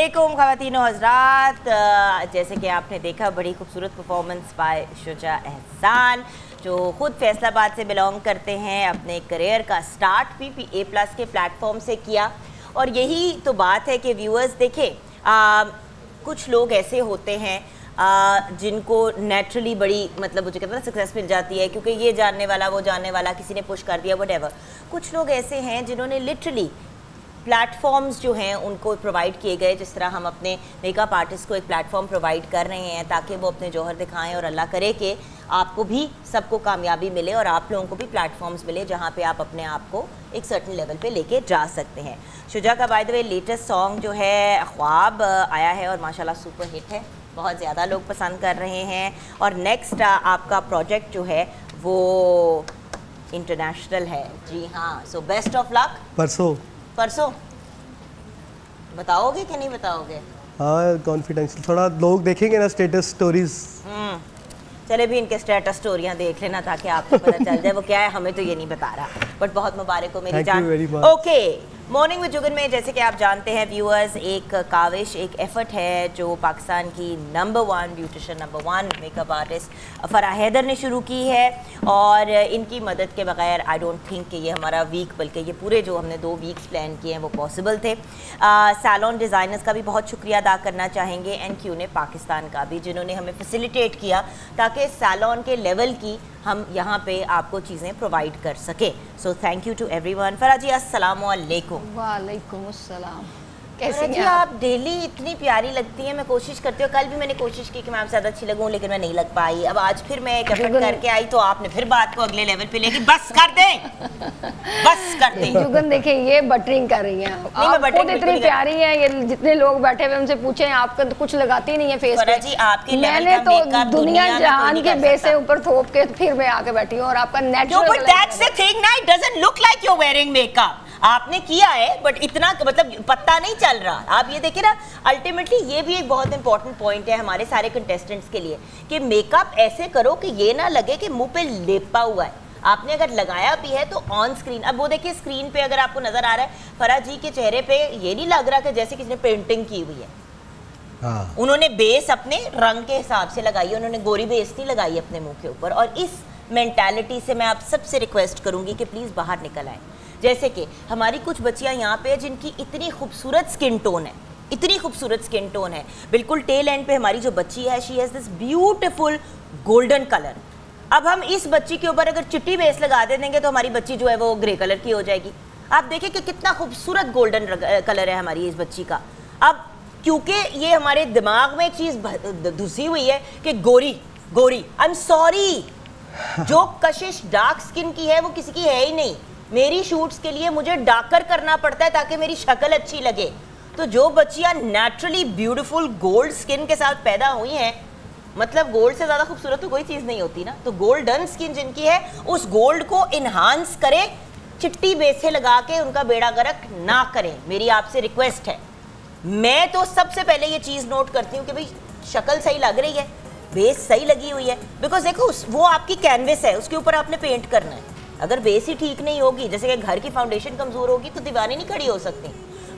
अस्सलाम वालेकुम ख़वातीन हजरात। जैसे कि आपने देखा बड़ी खूबसूरत परफॉर्मेंस बाय शुजा एहसान जो ख़ुद फैसलाबाद से बिलोंग करते हैं अपने करियर का स्टार्ट भी पी ए प्लस के प्लेटफॉर्म से किया। और यही तो बात है कि व्यूअर्स देखें आ, कुछ लोग ऐसे होते हैं आ, जिनको नेचुरली बड़ी मतलब मुझे कहते हैं सक्सेस मिल जाती है क्योंकि ये जानने वाला वो जानने वाला किसी ने पुश कर दिया वट कुछ लोग ऐसे हैं जिन्होंने लिटरली प्लेटफॉर्म्स जो हैं, उनको प्रोवाइड किए गए, जिस तरह हम अपने मेकअप आर्टिस्ट को एक प्लेटफॉर्म प्रोवाइड कर रहे हैं, ताकि वो अपने जौहर दिखाएँ और अल्लाह करे कि आपको भी सबको कामयाबी मिले और आप लोगों को भी प्लेटफॉर्म्स मिले, जहाँ पे आप अपने आप को एक सर्टन लेवल पे लेके जा सकते हैं। शुजा का by the way latest song जो है, ख्वाब आया है और माशाल्लाह सुपर हिट है। बहुत ज़्यादा लोग पसंद कर रहे हैं। और नेक्स्ट आपका प्रोजेक्ट जो है, वो इंटरनेशनल है। जी हाँ सो बेस्ट ऑफ़ लक परसों। परसों? बताओगे कि नहीं बताओगे? हाँ कॉन्फिडेंशियल थोड़ा लोग देखेंगे ना स्टेटस स्टोरीज हम्म। चले भी इनके स्टेटस स्टोरियाँ देख लेना ताकि आपको पता चल जाए। वो क्या है हमें तो ये नहीं बता रहा। बट बहुत मुबारक हो मेरी जान. ओके मॉर्निंग विद जुगन में, जैसे कि आप जानते हैं व्यूअर्स एक काविश, एक एफर्ट है जो पाकिस्तान की number one beautician number one makeup artist Farah Haider ने शुरू की है। और इनकी मदद के बगैर आई डोंट थिंक कि ये हमारा वीक बल्कि ये पूरे जो हमने दो वीक्स प्लान किए हैं, वो पॉसिबल थे। सैलॉन डिज़ाइनर्स का भी बहुत शुक्रिया अदा करना चाहेंगे एन क्यू ने पाकिस्तान का भी, जिन्होंने हमें फैसिलिटेट किया, ताकि सैलॉन के लेवल की हम यहाँ पे आपको चीज़ें प्रोवाइड कर सकें। So thank you to everyone फराजी असलकुम वालेकुम अस्सलाम। कैसे जी हैं आप? डेली इतनी प्यारी लगती हैं मैं कोशिश करती हूँ। कल भी मैंने कोशिश की कि मैं आपसे ज़्यादा अच्छी लगूं लेकिन मैं नहीं लग पाई। अब आज फिर मैं एक एफर्ट करके आई तो आपने फिर बात को अगले लेवल पे लेके बस कर दें। बस कर दें। जुगन देखिए ये बटरिंग कर रही हैं। आप खुद इतनी प्यारी हैं ये जितने लोग बैठे हुए उनसे पूछे आपका तो कुछ लगाती नहीं है फेस पे। जी, आपके मैंने तो दुनिया जहान के बेस से ऊपर थोप के फिर मैं आके बैठी हूँ और आपका नेचुरल thing ना, it doesn't look like you're wearing makeup. आपने किया है बट इतना मतलब पता नहीं चल रहा। आप ये देखिए ना अल्टीमेटली ये भी एक बहुत इंपॉर्टेंट पॉइंट है हमारे सारे कंटेस्टेंट्स के लिए कि मेकअप ऐसे करो कि ये ना लगे कि मुँह पे लेपा हुआ है। आपने अगर लगाया भी है तो ऑन स्क्रीन अब वो देखिए स्क्रीन पे अगर आपको नज़र आ रहा है फरा जी के चेहरे पे ये नहीं लग रहा कि जैसे किसी ने पेंटिंग की हुई है। हाँ। उन्होंने बेस अपने रंग के हिसाब से लगाई है उन्होंने गोरी बेस नहीं लगाई अपने मुँह के ऊपर। और इस मेंटालिटी से मैं आप सबसे रिक्वेस्ट करूँगी कि प्लीज़ बाहर निकल आए। जैसे कि हमारी कुछ बच्चियाँ यहाँ पे जिनकी इतनी खूबसूरत स्किन टोन है, इतनी खूबसूरत स्किन टोन है। बिल्कुल टेल एंड पे हमारी जो बच्ची है she has this beautiful golden colour अब हम इस बच्ची के ऊपर अगर चिट्टी बेस लगा दे देंगे तो हमारी बच्ची जो है वो ग्रे कलर की हो जाएगी। आप देखिए कि कितना खूबसूरत गोल्डन कलर है हमारी इस बच्ची का। अब क्योंकि ये हमारे दिमाग में चीज़ धुसी हुई है कि गोरी गोरी आई एम सॉरी जो कशिश डार्क स्किन की है, वो किसी की है ही नहीं। मेरी शूट्स के लिए मुझे डाकर करना पड़ता है ताकि मेरी शक्ल अच्छी लगे। तो जो बच्चियाँ नेचुरली ब्यूटीफुल गोल्ड स्किन के साथ पैदा हुई हैं मतलब गोल्ड से ज़्यादा खूबसूरत तो कोई चीज़ नहीं होती ना। तो गोल्डन स्किन जिनकी है, उस गोल्ड को इन्हांस करें, चिट्टी बेसे लगा के उनका बेड़ा गर्क ना करें। मेरी आपसे रिक्वेस्ट है। मैं तो सबसे पहले ये चीज़ नोट करती हूँ कि भाई, शक्ल सही लग रही है बेस सही लगी हुई है। बिकॉज़ देखो वो आपकी कैनवस है, उसके ऊपर आपने पेंट करना है। अगर बेस ही ठीक नहीं होगी, जैसे कि घर की फाउंडेशन कमज़ोर होगी तो दीवारें नहीं खड़ी हो सकती।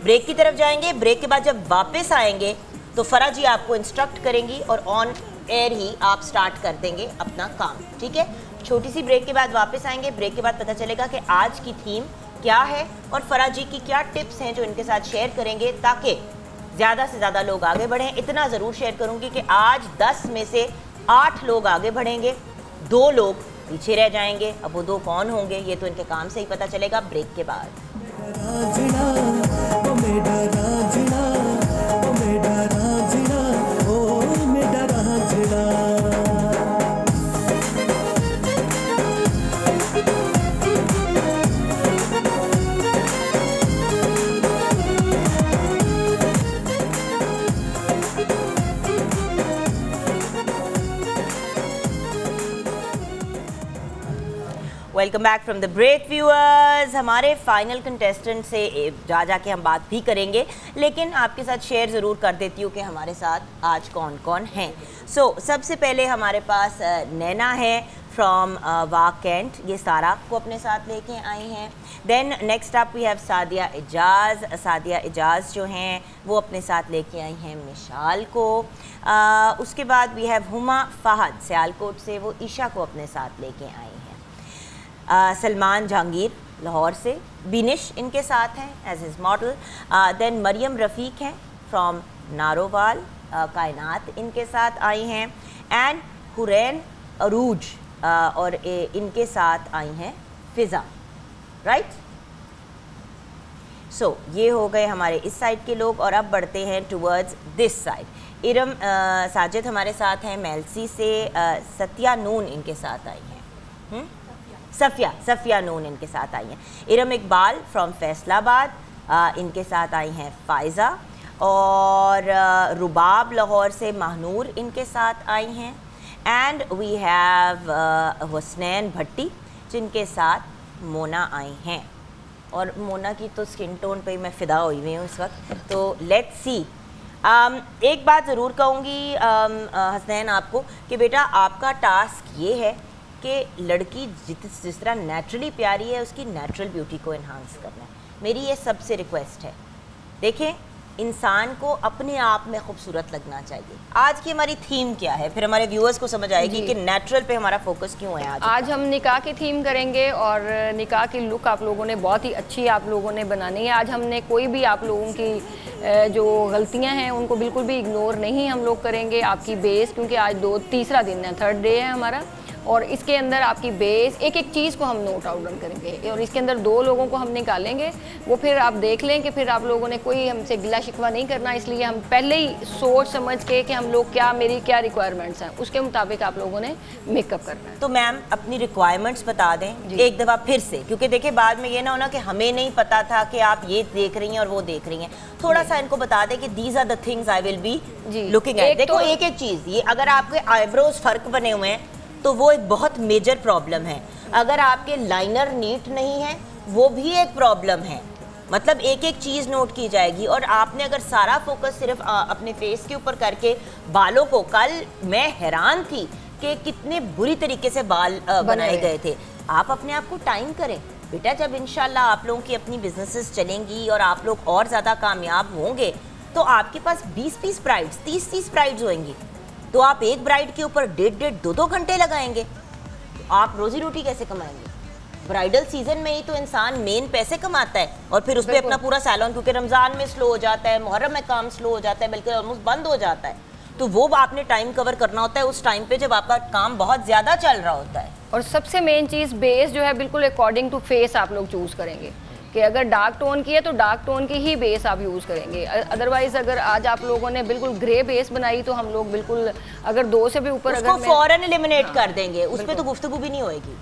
ब्रेक की तरफ़ जाएँगे ब्रेक के बाद जब वापस आएँगे तो फरा जी आपको इंस्ट्रक्ट करेंगी और ऑन एयर ही आप स्टार्ट कर देंगे अपना काम, ठीक है? छोटी सी ब्रेक के बाद वापस आएँगे ब्रेक के बाद पता चलेगा कि आज की थीम क्या है और फरा जी की क्या टिप्स हैं जो इनके साथ शेयर करेंगे ताकि ज़्यादा से ज़्यादा लोग आगे बढ़ें। इतना ज़रूर शेयर करूँगी कि आज 10 में से 8 लोग आगे बढ़ेंगे, दो लोग पीछे रह जाएँगे। अब वो दो कौन होंगे, ये तो इनके काम से ही पता चलेगा ब्रेक के बाद। Welcome back from the break viewers हमारे फाइनल कंटेस्टेंट से जा जा के हम बात भी करेंगे लेकिन आपके साथ शेयर ज़रूर कर देती हूँ कि हमारे साथ आज कौन कौन हैं। सो so, सबसे पहले हमारे पास नैना है फ्रॉम वा कैंट। ये सारा को अपने साथ लेके आई हैं। Then next up we have Sadia Ejaz. Sadia Ejaz जो हैं वो अपने साथ लेके आई हैं मिशाल को। अ, उसके बाद वी हैव हुमा फहद सियालकोट से वो ईशा को अपने साथ लेके आई सलमान जहांगीर लाहौर से बिनिश इनके साथ हैं as his model then Maryam Rafiq हैं फ्रॉम नारोवाल कायनात इनके साथ आई हैं एंड हुरैन अरूज और ए, इनके साथ आई हैं फ़िज़ा राइट सो ये हो गए हमारे इस साइड के लोग और अब बढ़ते हैं towards this side Iram Sajid हमारे साथ हैं मेलसी से सत्या नून इनके साथ आई हैं। हम्म? सफ़िया सफ़िया नून इनके साथ आई हैं। इरम इकबाल फ्रॉम फैसलाबाद इनके साथ आई हैं फ़ायज़ा और रुबाब लाहौर से महानूर इनके साथ आई हैं। And we have Husnain Bhatti जिनके साथ मोना आई हैं। और मोना की तो स्किन टोन पे मैं फ़िदा हुई हुई हूँ इस वक्त। तो लेट्स सी um, एक बात ज़रूर कहूँगी um, हसनैन आपको कि बेटा आपका टास्क ये है कि लड़की जित जिस तरह नेचुरली प्यारी है उसकी नेचुरल ब्यूटी को इन्हांस करना है। मेरी ये सबसे रिक्वेस्ट है। देखें इंसान को अपने आप में खूबसूरत लगना चाहिए। आज की हमारी थीम क्या है? फिर हमारे व्यूअर्स को समझ आएगी कि नेचुरल पे हमारा फोकस क्यों है आज? आज हम निकाह की थीम करेंगे और निकाह की लुक आप लोगों ने बहुत ही अच्छी आप लोगों ने बनानी है। आज हमने कोई भी आप लोगों की जो गलतियाँ हैं उनको बिल्कुल भी इग्नोर नहीं हम लोग करेंगे आपकी बेस क्योंकि आज दो तीसरा दिन है थर्ड डे है हमारा। और इसके अंदर आपकी बेस एक एक चीज़ को हम नोट आउट करेंगे। और इसके अंदर दो लोगों को हम निकालेंगे। वो फिर आप देख लें कि फिर आप लोगों ने कोई हमसे गिला शिकवा नहीं करना इसलिए हम पहले ही सोच समझ के कि हम लोग क्या मेरी क्या रिक्वायरमेंट्स हैं उसके मुताबिक आप लोगों ने मेकअप करना है। तो मैम अपनी रिक्वायरमेंट्स बता दें एक दफ़ा फिर से क्योंकि देखिए बाद में ये ना होना कि हमें नहीं पता था कि आप ये देख रही हैं और वो देख रही हैं। थोड़ा सा इनको बता दें कि these are the things I will be. Looking at देखो तो- एक एक चीज़ ये अगर आपके आईब्रोज फ़र्क बने हुए हैं तो वो एक बहुत मेजर प्रॉब्लम है। अगर आपके लाइनर नीट नहीं है वो भी एक प्रॉब्लम है। मतलब एक एक चीज़ नोट की जाएगी और आपने अगर सारा फोकस सिर्फ़ आ, अपने फेस के ऊपर करके बालों को कल मैं हैरान थी कि कितने बुरी तरीके से बाल आ, बनाए गए। थे। आप अपने आप को टाइम करें। बेटा जब इंशाल्लाह आप लोगों की अपनी बिजनेसेस चलेंगी और आप लोग और ज़्यादा कामयाब होंगे तो आपके पास 20-20 ब्राइड्स 30-30 ब्राइड्स होंगी। तो आप एक ब्राइड के ऊपर डेढ़ डेढ़ दो दो घंटे लगाएँगे। तो आप रोजी रोटी कैसे कमाएँगे? ब्राइडल सीज़न में ही तो इंसान मेन पैसे कमाता है और फिर उस पर अपना पूरा सैलून क्योंकि रमज़ान में स्लो हो जाता है मुहर्रम में काम स्लो हो जाता है बल्कि ऑलमोस्ट बंद हो जाता है। तो वो आपने टाइम कवर करना होता है उस टाइम पे जब आपका काम बहुत ज़्यादा चल रहा होता है। और सबसे मेन चीज़ बेस जो है बिल्कुल अकॉर्डिंग टू फेस आप लोग चूज़ करेंगे। कि अगर डार्क टोन की है तो डार्क टोन की ही बेस आप यूज़ करेंगे। अदरवाइज़ अगर आज आप लोगों ने बिल्कुल ग्रे बेस बनाई तो हम लोग बिल्कुल अगर दो से भी ऊपर अगर फ़ौरन एलिमिनेट हाँ, कर देंगे। उस पर तो गुफ्तगू भी नहीं होगी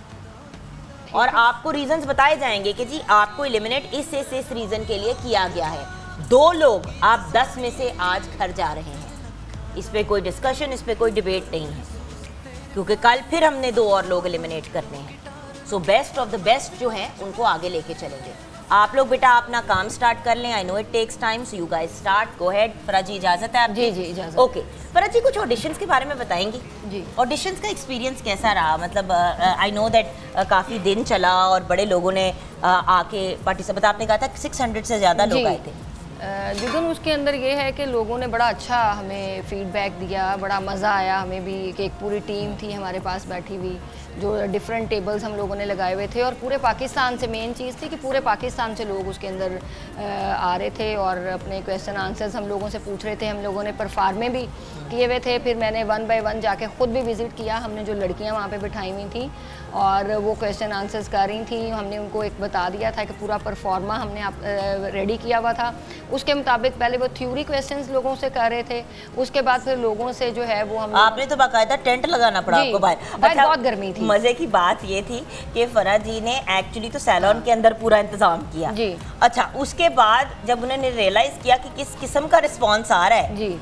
और आपको रीजंस बताए जाएँगे कि जी आपको एलिमिनेट इस इस इस रीजन के लिए किया गया है। दो लोग आप दस में से आज घर जा रहे हैं। इस पर कोई डिस्कशन इस पे कोई डिबेट नहीं है। क्योंकि कल फिर हमने दो और लोग एलिमिनेट करने हैं। So best of the best जो हैं उनको आगे लेके चलेंगे। आप लोग बेटा अपना काम स्टार्ट कर लें। I know it takes time so you guys start go ahead Farah ji इजाज़त है आपकी? जी, जी, इजाज़त। ओके फरा जी कुछ ऑडिशंस के बारे में बताएँगी? जी। ऑडिशंस का एक्सपीरियंस कैसा रहा? मतलब आई नो दैट काफ़ी दिन चला और बड़े लोगों ने uh, आके पार्टिसिपेट आपने कहा था 600 से ज़्यादा लोग आए थे। जुगन उसके अंदर ये है कि लोगों ने बड़ा अच्छा हमें फीडबैक दिया बड़ा मज़ा आया। हमें भी कि एक पूरी टीम थी हमारे पास बैठी हुई। जो डिफरेंट टेबल्स हम लोगों ने लगाए हुए थे और पूरे पाकिस्तान से मेन चीज़ थी कि पूरे पाकिस्तान से लोग उसके अंदर आ रहे थे और अपने क्वेश्चन आंसर्स हम लोगों से पूछ रहे थे। हम लोगों ने परफार्में भी किए हुए थे। फिर मैंने वन बाय वन जाके ख़ुद भी विज़िट किया। हमने जो लड़कियाँ वहाँ पर बिठाई हुई थी और वो क्वेश्चन आंसर्स कर रही थी। हमने उनको एक बता दिया था कि पूरा परफॉर्मा हमने आप रेडी किया हुआ था। उसके मुताबिक पहले वो थ्योरी क्वेश्चंस लोगों से कर रहे थे। उसके बाद फिर लोगों से जो है वो हम आपने तो बाकायदा टेंट लगाना पड़ा आपको बाहर। अच्छा, बहुत गर्मी थी। मज़े की बात ये थी कि फरा जी ने एक्चुअली तो सैलून के अंदर पूरा इंतज़ाम किया। जी। अच्छा उसके बाद जब उन्होंने रियलाइज़ किया कि किस किस्म का रिस्पॉन्स आ रहा है जी।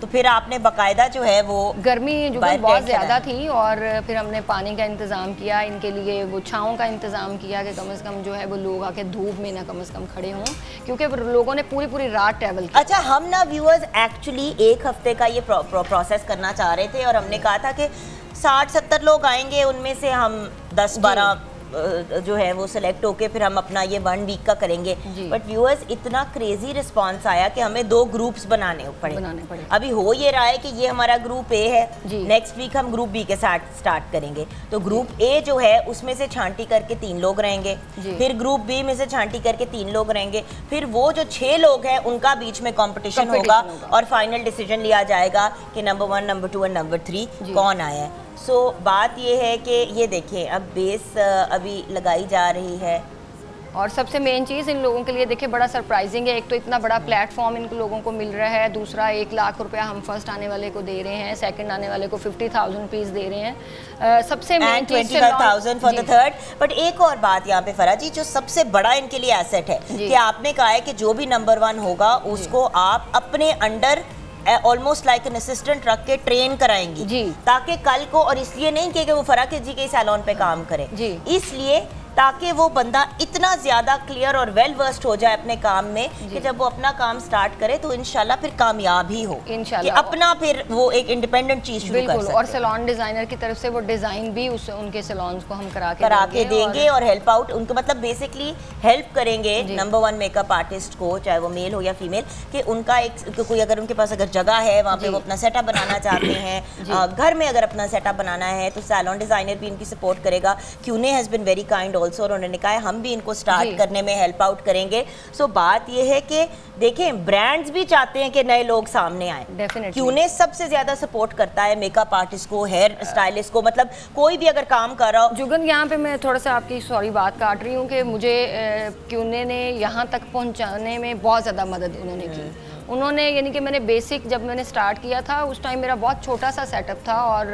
तो फिर आपने बाकायदा जो है वो गर्मी जो है बहुत ज़्यादा थी और फिर हमने पानी का इंतज़ाम किया इनके लिए वो छाँव का इंतज़ाम किया कि कम से कम जो है वो लोग आके धूप में ना कम से कम खड़े हों क्योंकि लोगों ने पूरी पूरी रात ट्रैवल किया। अच्छा हम ना व्यूअर्स एक्चुअली एक हफ़्ते का ये प्रो, प्रो, प्रोसेस करना चाह रहे थे और हमने कहा था कि साठ सत्तर लोग आएँगे उनमें से हम दस बारह जो है वो सिलेक्ट होके फिर हम अपना ये वन वीक का करेंगे। बट व्यूअर्स इतना क्रेजी रिस्पांस आया कि हमें दो ग्रुप्स बनाने पड़े। बनाने पड़े। अभी हो ये रहा है कि ये हमारा ग्रुप ए है। नेक्स्ट वीक हम ग्रुप बी के साथ स्टार्ट करेंगे। तो ग्रुप ए जो है उसमें से छांटी करके तीन लोग रहेंगे। फिर ग्रुप बी में से छांटी करके तीन लोग रहेंगे। फिर वो जो छह लोग हैं उनका बीच में कॉम्पिटिशन होगा और फाइनल डिसीज़न लिया जाएगा कि number one number two and number three कौन आया है। सो बात ये है कि ये देखें अब बेस अभी लगाई जा रही है। और सबसे मेन चीज़ इन लोगों के लिए देखिए बड़ा सरप्राइजिंग है। एक तो इतना बड़ा प्लेटफॉर्म इन लोगों को मिल रहा है। दूसरा एक लाख रुपया हम फ़र्स्ट आने वाले को दे रहे हैं। सेकंड आने वाले को फिफ्टी थाउज़ेंड पीस दे रहे हैं। अ, सबसे main thousand for the third but एक और बात यहाँ पे फरा जी जो सबसे बड़ा इनके लिए एसेट है कि आपने कहा है कि जो भी नंबर वन होगा उसको आप अपने under almost like an assistant रख के ट्रेन कराएँगी। जी। ताकि कल को और इसलिए नहीं कि कि वो फराके जी के सैलॉन पे काम करे। इसलिए ताकि वो बंदा इतना ज़्यादा क्लियर और वेल वर्स्ड हो जाए अपने काम में कि जब वो अपना काम स्टार्ट करे तो इनशाला फिर कामयाब ही हो। कि अपना फिर वो एक इंडिपेंडेंट चीज़ शुरू कर बिल्कुल सके और सैलून डिज़ाइनर की तरफ़ से वो डिज़ाइन भी उस उनके सैलून्स को हम करा के करा के देंगे देंगे और हेल्प आउट उनको मतलब बेसिकली हेल्प करेंगे नंबर वन मेकअप आर्टिस्ट को चाहे वो मेल हो या फीमेल कि उनका एक कोई अगर उनके पास अगर जगह है वहाँ पे वो अपना सेटअप बनाना चाहते हैं घर में अगर अपना सेटअप बनाना है तो सैलॉन डिज़ाइनर भी इनकी सपोर्ट करेगा। Qune has been very kind also और उन्होंने कहा हम भी इनको स्टार्ट करने में हेल्प आउट करेंगे। सो बात ये है कि देखें ब्रांड्स भी चाहते हैं कि नए लोग सामने आए. क्यूने सबसे ज़्यादा सपोर्ट करता है मेकअप आर्टिस्ट को हेयर स्टाइलिस्ट को। मतलब कोई भी अगर काम कर रहा हो जुगन यहाँ पे मैं थोड़ा सा आपकी सॉरी बात काट रही हूँ कि मुझे क्यूने ने यहाँ तक पहुँचाने में बहुत ज़्यादा मदद उन्होंने की। उन्होंने यानी कि मैंने बेसिक जब मैंने स्टार्ट किया था उस टाइम मेरा बहुत छोटा सा सेटअप था और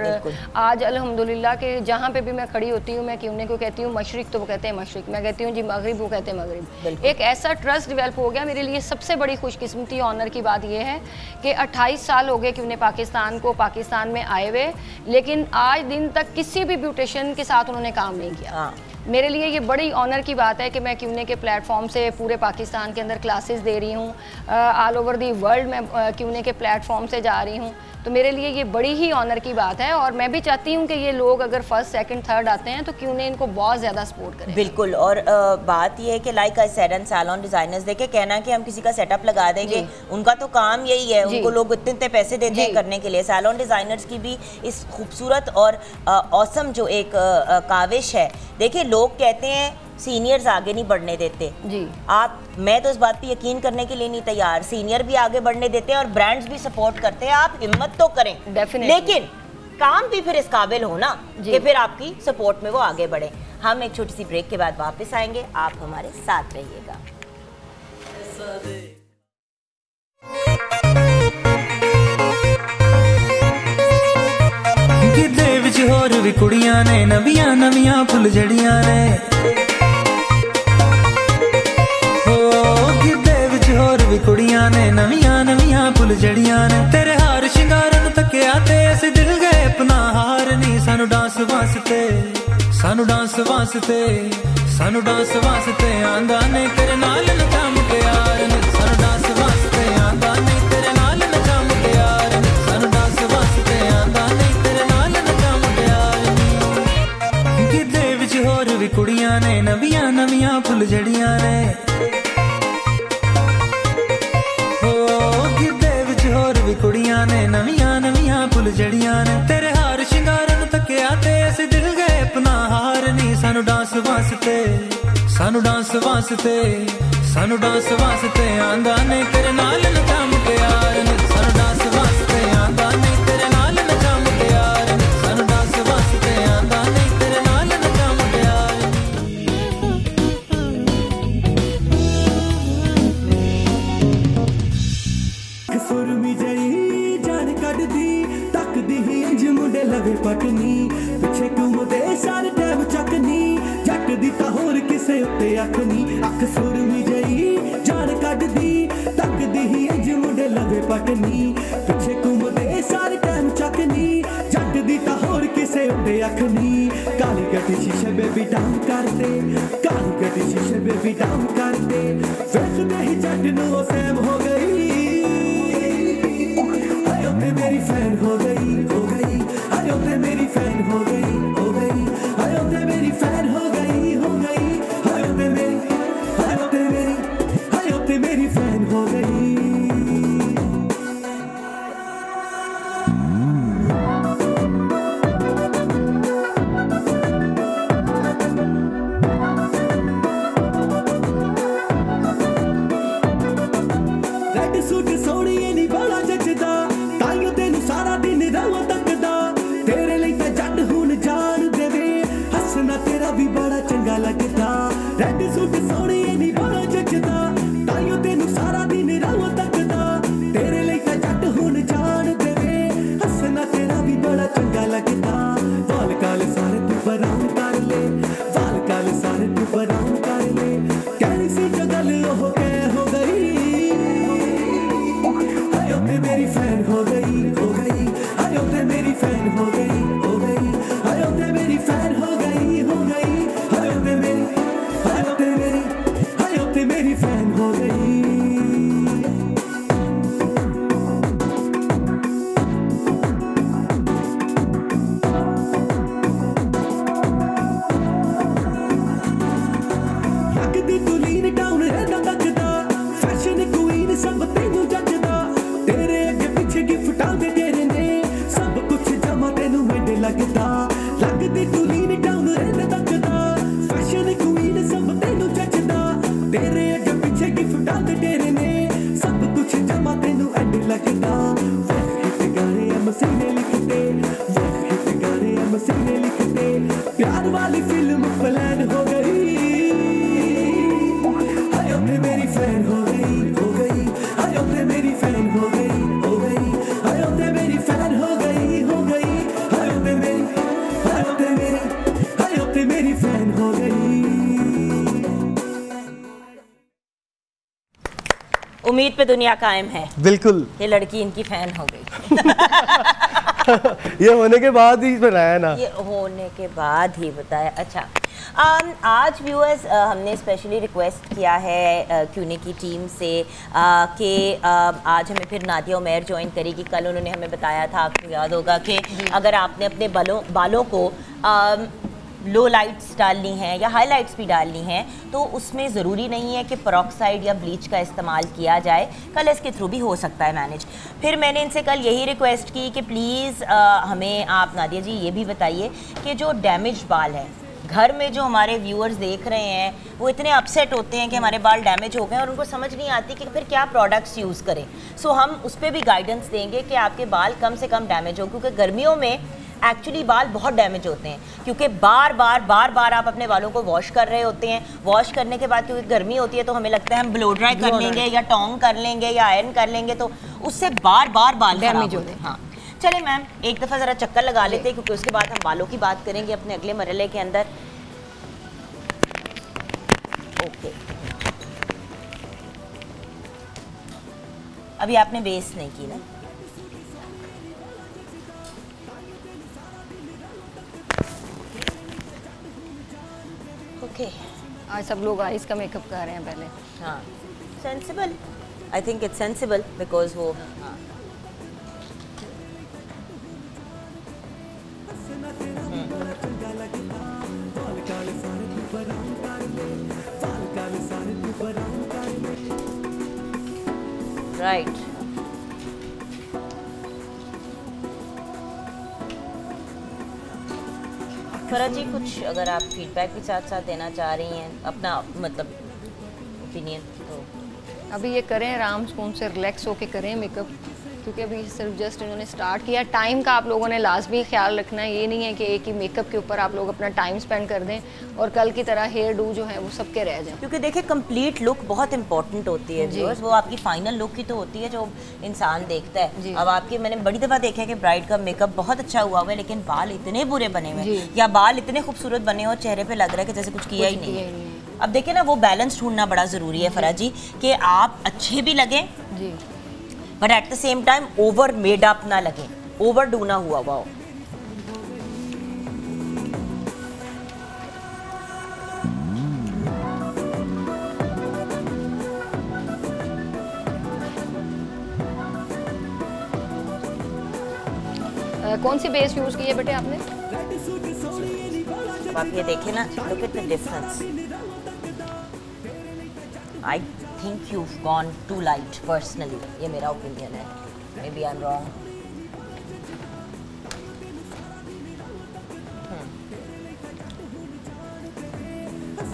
आज अल्हम्दुलिल्लाह के जहाँ पे भी मैं खड़ी होती हूँ मैं क्यूने को कहती हूँ मशरक तो वो कहते हैं मशरक मैं कहती हूँ जी मगरिब वो कहते हैं मगरिब। एक ऐसा ट्रस्ट डेवलप हो गया मेरे लिए सबसे बड़ी खुशकिस्मती ऑनर की बात यह है कि 28 साल हो गए कि उन्हें पाकिस्तान को पाकिस्तान में आए हुए लेकिन आज दिन तक किसी भी ब्यूटिशन के साथ उन्होंने काम नहीं किया। हाँ। मेरे लिए ये बड़ी ऑनर की बात है कि मैं क्यूने के प्लेटफॉर्म से पूरे पाकिस्तान के अंदर क्लासेस दे रही हूँ। ऑल ओवर दी वर्ल्ड मैं क्यूने के प्लेटफॉर्म से जा रही हूँ। तो मेरे लिए ये बड़ी ही ऑनर की बात है और मैं भी चाहती हूँ कि ये लोग अगर फ़र्स्ट सेकंड थर्ड आते हैं तो क्यूने इनको बहुत ज़्यादा सपोर्ट करें। बिल्कुल और अ, बात यह है कि like I said and salon designers देखे कहना कि हम किसी का सेटअप लगा देंगे उनका तो काम यही है उनको लोग इतने इतने पैसे देते हैं करने के लिए। सैलॉन डिजाइनर्स की भी इस खूबसूरत और औसम जो एक काविश है देखिए लोग कहते हैं सीनियर्स आगे नहीं बढ़ने देते जी आप मैं तो इस बात पे यकीन करने के लिए नहीं तैयार सीनियर भी आगे बढ़ने देते हैं और ब्रांड्स भी सपोर्ट करते हैं आप हिम्मत तो करें Definitely. लेकिन काम भी फिर इस काबिल हो ना जी। कि फिर आपकी सपोर्ट में वो आगे बढ़े हम एक छोटी सी ब्रेक के बाद वापस आएंगे आप हमारे साथ रहिएगा ਗਿੱਧੇ ਵਿੱਚ ਹੋਰ ਵੀ ਕੁੜੀਆਂ ਨੇ ਨਵੀਆਂ ਨਵੀਆਂ ਫੁੱਲ ਜੜੀਆਂ ਨੇ ਵਿੱਚ ਕੁੜੀਆਂ ਨੇ, ਨਵੀਆਂ ਨਵੀਆਂ ਫੁੱਲ ਜੜੀਆਂ ਨੇ। ਤੇਰੇ ਹਾਰ ਸ਼ਿੰਗਾਰ ਨੂੰ ਤੱਕਿਆ ਤੇ ਅਸੀਂ ਦਿਲ ਗਏ ਆਪਣਾ ਹਾਰ ਨਹੀਂ ਸਾਨੂੰ ਡਾਂਸ ਵਾਸਤੇ, ਸਾਨੂੰ ਡਾਂਸ ਵਾਸਤੇ, ਸਾਨੂੰ ਡਾਂਸ ਵਾਸਤੇ ਆਂਦਾ ਨੇ। ਤੇਰੇ ਨਾਲ ਨਚਾ ਮੁਟਿਆਰ ਨੇ। ਸਾਨੂੰ ਡਾਂਸ ਵਾਸਤੇ ਆਂਦਾ ਨੇ। ਤੇਰੇ ਨਾਲ ਨਚਾ ਮੁਟਿਆਰ ਨੇ। ਸਾਨੂੰ ਡਾਂਸ ਵਾਸਤੇ ਆਂਦਾ ਨੇ। ਤੇਰੇ ਨਾਲ ਨਚਾ ਮੁਟਿਆਰ ਨੇ। ਗਿੱਧੇ ਵਿੱਚ ਹੋਰ ਵੀ ਕੁੜੀਆਂ ਨੇ, ਨਵੀਆਂ ਨਵੀਆਂ ਫੁੱਲ ਜੜੀਆਂ ਨੇ। ਕੁੜੀਆਂ ਨੇ, ਨਵੀਆਂ ਨਵੀਆਂ ਫੁੱਲ ਜੜੀਆਂ ਨੇ। ਤੇਰੇ ਹਾਰ ਸ਼ਿੰਗਾਰ ਨੂੰ ਤੱਕਿਆ ਤੇ ਅਸੀਂ ਦਿਲ ਗਏ ਆਪਣਾ ਹਾਰ ਨਹੀਂ ਸਾਨੂੰ ਡਾਂਸ ਵਾਸਤੇ, ਸਾਨੂੰ ਡਾਂਸ ਵਾਸਤੇ, ਸਾਨੂੰ ਡਾਂਸ ਵਾਸਤੇ ਆਂਦਾ ਨੇ। ਤੇਰੇ ਨਾਲ ਨਚਾ ਮੁਟਿਆਰ ਨੇ। ਸਾਨੂੰ ਡਾਂਸ ਅੱਖ ਨਹੀਂ ਅੱਖ ਸੁਰ ਵਿਜਈ ਜਾਨ ਕੱਢਦੀ, ਤੱਕਦੀ ਹੀ ਇੰਜ ਮੁੰਡੇ ਲਵੇ ਪਟਨੀ ਪਿੱਛੇ ਘੁੰਮਦੇ, ਸਾਰੇ ਟਾਈਮ ਚੱਕਨੀ ਜੱਟ ਦੀ ਤਾਂ ਹੋਰ ਕਿਸੇ ਉੱਤੇ ਅੱਖ ਨਹੀਂ ਕਾਲੀ ਗੱਡੀ ਸ਼ੀਸ਼ੇ ਬੇਬੀ ਡਾਊਨ ਕਰਦੇ ਕਾਲੀ ਗੱਡੀ ਸ਼ੀਸ਼ੇ ਬੇਬੀ ਡਾਊਨ ਕਰਦੇ। ਵੇਖਦੇ ਹੀ ਜੱਟ ਨੂੰ ਉਹ ਹੋ ਗਈ। ਹਾਏ ਉੱਤੇ ਮੇਰੀ ਫੈਨ ਹੋ ਗਈ ਹੋ ਗਈ। ਹਾਏ ਉੱਤੇ ਮੇਰੀ ਫੈਨ ਹੋ ਗਈ। उम्मीद पे दुनिया कायम है। बिल्कुल। ये लड़की इनकी फ़ैन हो गई। ये होने के बाद ही बनाया ना। ये होने के बाद ही बताया। अच्छा um, आज व्यूअर्स हमने स्पेशली रिक्वेस्ट किया है क्यूने की टीम से uh, कि आज हमें फिर नादिया उमेर ज्वाइन करेगी। कल उन्होंने हमें बताया था आपको याद होगा कि अगर आपने अपने बालों बालों को लो लाइट्स डालनी है या हाई लाइट्स भी डालनी है तो उसमें ज़रूरी नहीं है कि पेरोक्साइड या ब्लीच का इस्तेमाल किया जाए। कल इसके थ्रू भी हो सकता है मैनेज फिर मैंने इनसे कल यही रिक्वेस्ट की कि प्लीज़ हमें आप नादिया जी ये भी बताइए कि जो डैमेज बाल है घर में जो हमारे व्यूअर्स देख रहे हैं वो इतने अपसेट होते हैं कि हमारे बाल डैमेज हो गए और उनको समझ नहीं आती कि फिर क्या प्रोडक्ट्स यूज़ करें। सो so, हम उस पर भी गाइडेंस देंगे कि आपके बाल कम से कम डैमेज हो क्योंकि गर्मियों में एक्चुअली बाल बहुत डैमेज होते हैं क्योंकि बार बार बार बार आप अपने बालों को वॉश कर रहे होते हैं। वॉश करने के बाद क्योंकि गर्मी होती है तो हमें लगता है हम ब्लो ड्राई कर लेंगे या टोंग कर लेंगे या आयरन कर लेंगे तो उससे बार बार बाल डैमेज होते हैं। हाँ। चले मैम एक दफ़ा ज़रा चक्कर लगा लेते हैं क्योंकि उसके बाद हम बालों की बात करेंगे अपने अगले मरले के अंदर। ओके अभी आपने बेस नहीं की ना? ओके आज सब लोग आइस का मेकअप कर रहे हैं पहले। हाँ। Sensible I think it's sensible because वो हाँ। राइट फरा जी, कुछ अगर आप फीडबैक भी साथ साथ देना चाह रही हैं, अपना मतलब ओपिनियन तो। अभी ये करें, आराम सुकून से रिलैक्स होके करें मेकअप क्योंकि अभी सिर्फ़ जस्ट इन्होंने स्टार्ट किया। टाइम का आप लोगों ने लाजमी ख्याल रखना है। ये नहीं है कि एक ही मेकअप के ऊपर आप लोग अपना टाइम स्पेंड कर दें और कल की तरह हेयर डू जो है वो सबके रह जाए। क्योंकि देखिए कंप्लीट लुक बहुत इंपॉर्टेंट होती है जी। वो आपकी फाइनल लुक ही तो होती है जो इंसान देखता है। अब आपके मैंने बड़ी दफ़ा देखा है कि ब्राइड का मेकअप बहुत अच्छा हुआ हुआ है लेकिन बाल इतने बुरे बने हुए या बाल इतने खूबसूरत बने हुए और चेहरे पर लग रहा है कि जैसे कुछ किया ही नहीं है। नहीं है। अब देखिए ना वो बैलेंस ढूंढना बड़ा ज़रूरी है फरा जी कि आप अच्छे भी लगें जी। But at the same time over made up ना लगे। ओवर डू ना हुआ हुआ हो कौन सी बेस यूज़ की है बेटे आपने? आप ये देखें ना look at the difference I think you gone to light personally ये मेरा ओपिनियन है. बी आई एम रॉन्ग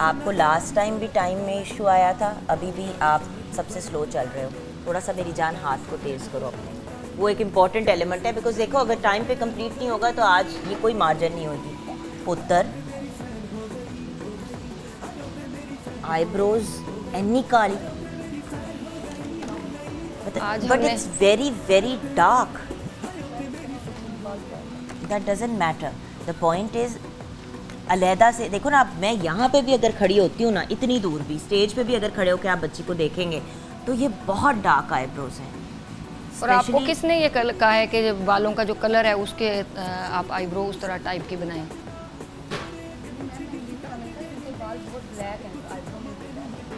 आपको लास्ट टाइम भी टाइम में इशू आया था, अभी भी आप सबसे स्लो चल रहे हो. थोड़ा सा मेरी जान हाथ को तेज़ करो अपने. वो एक इंपॉर्टेंट एलिमेंट है बिकॉज़ देखो, अगर टाइम पे कंप्लीट नहीं होगा तो आज ये कोई मार्जिन नहीं होगी. पुत्र आईब्रोज एनी काली आज but it's very very dark that doesn't matter the point is अलहदा से देखो ना अब मैं यहाँ पे भी अगर खड़ी होती हूँ ना इतनी दूर भी स्टेज पे भी अगर खड़े होकर आप बच्ची को देखेंगे तो ये बहुत डार्क आईब्रोज हैं। और आपको किसने ये कहा है कि बालों का जो कलर है उसके आप आईब्रो उस तरह टाइप के बनाएँ?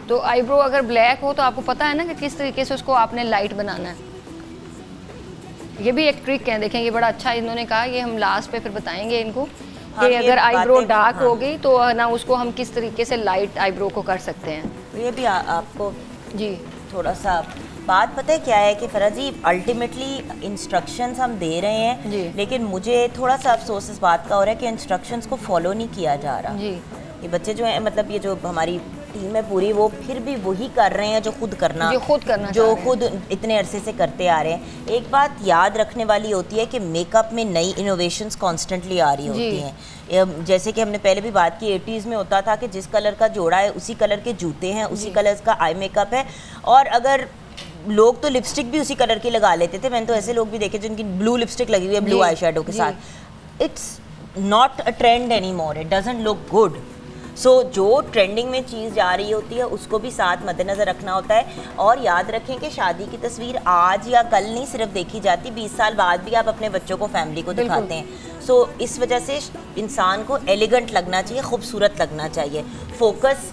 तो आईब्रो अगर ब्लैक हो तो आपको पता है ना कि किस तरीके से उसको आपने लाइट बनाना है। ये भी एक ट्रिक है देखें ये बड़ा अच्छा इन्होंने कहा ये हम लास्ट पे फिर बताएँगे इनको हाँ, कि अगर आईब्रो डार्क हाँ। होगी तो ना उसको हम किस तरीके से लाइट आईब्रो को कर सकते हैं। ये भी आ, आपको जी। थोड़ा सा बात पता है क्या है कि फरा जी अल्टीमेटली इंस्ट्रक्शंस हम दे रहे हैं। लेकिन मुझे थोड़ा सा अफसोस इस बात का हो रहा है कि इंस्ट्रक्शंस को फॉलो नहीं किया जा रहा। जी। ये बच्चे जो हैं मतलब ये जो हमारी टीम है पूरी वो फिर भी वही कर रहे हैं जो खुद करना जो खुद करना जो। खुद इतने अरसे से करते आ रहे हैं। एक बात याद रखने वाली होती है कि मेकअप में नई इनोवेशंस कॉन्स्टेंटली आ रही होती हैं। जैसे कि हमने पहले भी बात की एटीज़ में होता था कि जिस कलर का जोड़ा है उसी कलर के जूते हैं उसी कलर का आई मेकअप है। और अगर लोग तो लिपस्टिक भी उसी कलर की लगा लेते थे मैंने तो ऐसे लोग भी देखे जिनकी ब्लू लिपस्टिक लगी हुई है ब्लू आई के साथ। It's not a trend anymore it doesn't look good so so, जो ट्रेंडिंग में चीज़ जा रही होती है उसको भी साथ मद्देनज़र रखना होता है। और याद रखें कि शादी की तस्वीर आज या कल नहीं सिर्फ़ देखी जाती बीस साल बाद भी आप अपने बच्चों को फैमिली को दिखाते हैं। सो so, इस वजह से इंसान को एलिगेंट लगना चाहिए खूबसूरत लगना चाहिए। फोकस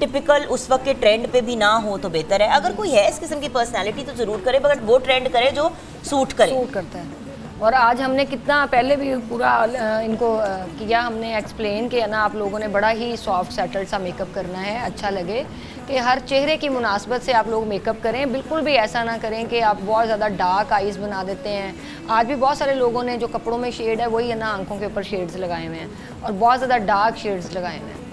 टिपिकल उस वक्त के ट्रेंड पे भी ना हो तो बेहतर है। अगर कोई है इस किस्म की पर्सनैलिटी तो ज़रूर करे बट वो ट्रेंड करे जो सूट करे। सूट करता है। और आज हमने कितना, पहले भी पूरा इनको किया हमने एक्सप्लेन किया ना, आप लोगों ने बड़ा ही सॉफ्ट सेटल सा मेकअप करना है अच्छा लगे कि हर चेहरे की मुनासबत से आप लोग मेकअप करें। बिल्कुल भी ऐसा ना करें कि आप बहुत ज़्यादा डार्क आइज़ बना देते हैं। आज भी बहुत सारे लोगों ने जो कपड़ों में शेड है, वही है ना, आँखों के ऊपर शेड्स लगाए हुए हैं और बहुत ज़्यादा डार्क शेड्स लगाए हुए हैं।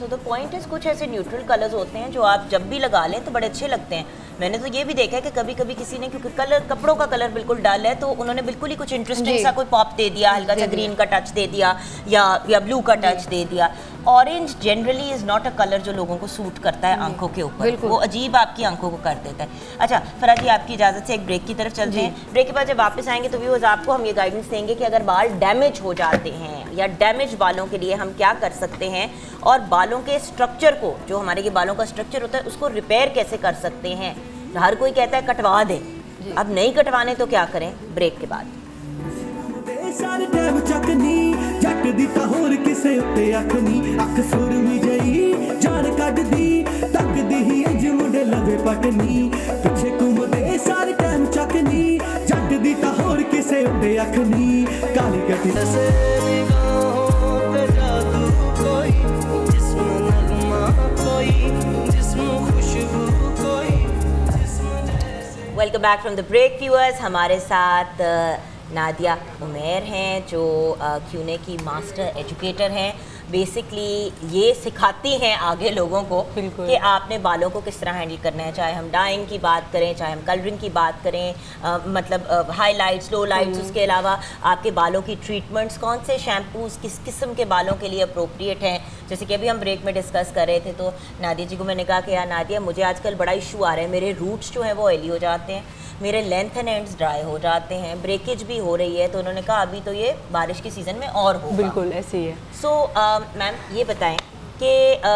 सो द पॉइंट इज़ कुछ ऐसे न्यूट्रल कलर्स होते हैं जो आप जब भी लगा लें तो बड़े अच्छे लगते हैं। मैंने तो ये भी देखा है कि कभी कभी किसी ने क्योंकि कलर कपड़ों का कलर बिल्कुल डल है तो उन्होंने बिल्कुल ही कुछ इंटरेस्टिंग सा कोई पॉप दे दिया हल्का सा ग्रीन का टच दे दिया या या ब्लू का टच दे दिया। Orange generally is not a colour जो लोगों को सूट करता है आँखों के ऊपर। वो अजीब आपकी आँखों को कर देता है। अच्छा फराज जी आपकी इजाज़त से एक ब्रेक की तरफ़ चलते हैं। ब्रेक के बाद जब वापस आएँगे तो व्यूअर्स आपको हम ये गाइडेंस देंगे कि अगर बाल डैमेज हो जाते हैं या डैमेज बालों के लिए हम क्या कर सकते हैं और बालों के स्ट्रक्चर को जो हमारे ये बालों का स्ट्रक्चर होता है उसको रिपेयर कैसे कर सकते हैं हर कोई कहता है कटवा दे अब नहीं कटवाने तो क्या करें ब्रेक के बाद ਤੇ ਸਾਰੇ ਟਾਈਮ ਚੱਕਨੀ ਜੱਟ ਦੀ ਤਾਂ ਹੋਰ ਕਿਸੇ ਉੱਤੇ ਅੱਖ ਨਹੀਂ ਅੱਖ ਸੁਰਮੀ welcome back from the break viewers हमारे साथ नादिया उमेर हैं, जो क्यूने की मास्टर एजुकेटर हैं। बेसिकली ये सिखाती हैं आगे लोगों को कि आपने बालों को किस तरह हैंडल करना है। चाहे हम डाइंग की बात करें चाहे हम कलरिंग की बात करें अ, मतलब हाई लाइट्स लो लाइट्स उसके अलावा आपके बालों की ट्रीटमेंट्स कौन से शैम्पूज किस किस्म के बालों के लिए अप्रोप्रिएट हैं। जैसे कि अभी हम ब्रेक में डिस्कस कर रहे थे तो नादिया जी को मैंने कहा कि यार नादिया मुझे आजकल बड़ा इशू आ रहा है मेरे रूट्स जो हैं वो ऑयली हो जाते हैं। मेरे लेंथ एंड एंड्स ड्राई हो जाते हैं ब्रेकेज भी हो रही है तो उन्होंने कहा अभी तो ये बारिश के सीज़न में और हो बिल्कुल ऐसे ही है। सो so, मैम uh, ये बताएँ कि अ,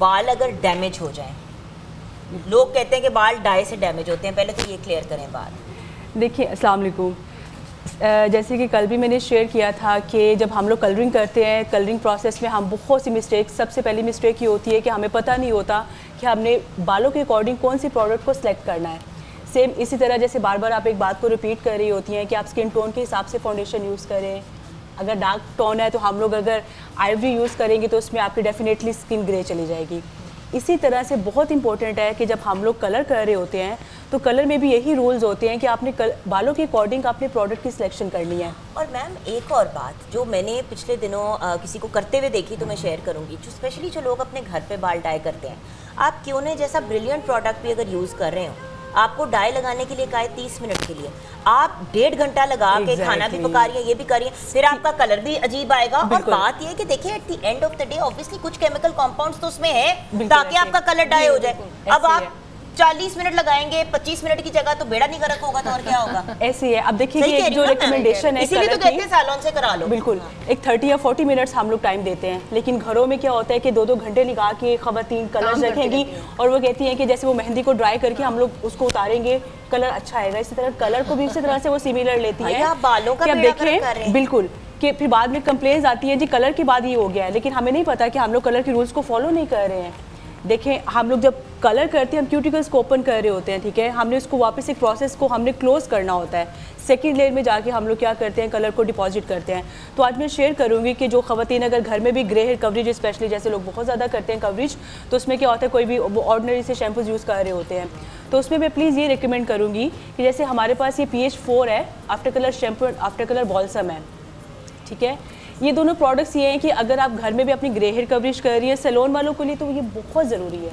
बाल अगर डैमेज हो जाए लोग कहते हैं कि बाल डाई से डैमेज होते हैं पहले तो ये क्लियर करें बात। देखिए अस्सलाम वालेकुम। जैसे कि कल भी मैंने शेयर किया था कि जब हम लोग कलरिंग करते हैं कलरिंग प्रोसेस में हम बहुत सी मिस्टेक सबसे पहली मिस्टेक ये होती है कि हमें पता नहीं होता कि हमने बालों के अकॉर्डिंग कौन सी प्रोडक्ट को सिलेक्ट करना है। सेम इसी तरह जैसे बार बार आप एक बात को रिपीट कर रही होती हैं कि आप स्किन टोन के हिसाब से फाउंडेशन यूज़ करें। अगर डार्क टोन है तो हम लोग अगर आइवरी यूज़ करेंगे तो उसमें आपकी डेफिनेटली स्किन ग्रे चली जाएगी। इसी तरह से बहुत इंपॉर्टेंट है कि जब हम लोग कलर कर रहे होते हैं तो कलर में भी यही रूल्स होते हैं कि आपने कल, बालों के अकॉर्डिंग आपने प्रोडक्ट की सिलेक्शन करनी है। और मैम एक और बात जो मैंने पिछले दिनों अ, किसी को करते हुए देखी तो मैं शेयर करूँगी जो स्पेशली जो लोग अपने घर पे बाल डाई करते हैं आप क्यों ने जैसा ब्रिलियंट प्रोडक्ट भी अगर यूज़ कर रहे हो आपको डाई लगाने के लिए कहा है तीस मिनट के लिए। आप डेढ़ घंटा लगा exactly. के खाना भी पका रही है ये भी कर रही है फिर आपका कलर भी अजीब आएगा। और बात ये है कि देखिए at the end of the day obviously कुछ केमिकल कॉम्पाउंड्स तो उसमें है ताकि आपका कलर डाई हो जाए। अब आप। 40 मिनट लगाएँगे 25 मिनट की जगह तो बेड़ा नहीं गर्क होगा तो और क्या होगा? ऐसे ही। है अब देखिए जो हूँ? रिकमेंडेशन है इसीलिए तो कहते हैं सैलून से करा लो। बिल्कुल। एक थर्टी या फोर्टी मिनट्स हम लोग टाइम देते हैं। लेकिन घरों में क्या होता है कि दो दो घंटे निकाह के खवतिन कलर्स करती रखेंगी और वो कहती हैं कि जैसे वो मेहंदी को ड्राई करके हम लोग उसको उतारेंगे कलर अच्छा आएगा। इसी तरह कलर को भी इसी तरह से वो सिमिलर लेती है। आप बालों का देखें बिल्कुल कि फिर बाद में कंप्लेंट्स आती है जी कलर के बाद ये हो गया है। लेकिन हमें नहीं पता कि हम लोग कलर के रूल्स को फॉलो नहीं कर रहे हैं। देखें, हम लोग जब कलर करते हैं, हम क्यूटिकल्स को ओपन कर रहे होते हैं, ठीक है? हमने उसको वापस एक प्रोसेस को हमने क्लोज करना होता है। सेकेंड लेयर में जाके हम लोग क्या करते हैं कलर को डिपॉजिट करते हैं। तो आज मैं शेयर करूँगी कि जो खवतिन अगर घर में भी ग्रे हेयर कवरेज स्पेशली जैसे लोग बहुत ज़्यादा करते हैं कवरेज तो उसमें क्या होता है, कोई भी ऑर्डनरी से शैम्पूज यूज़ कर रहे होते हैं। तो उसमें मैं प्लीज़ ये रिकमेंड करूँगी कि जैसे हमारे पास ये पी एच फोर है after colour shampoo after colour balsam है, ठीक है? ये दोनों प्रोडक्ट्स ये हैं कि अगर आप घर में भी अपनी ग्रे हेयर कवरेज कर रही हैं सैलून वालों के लिए तो ये बहुत ज़रूरी है।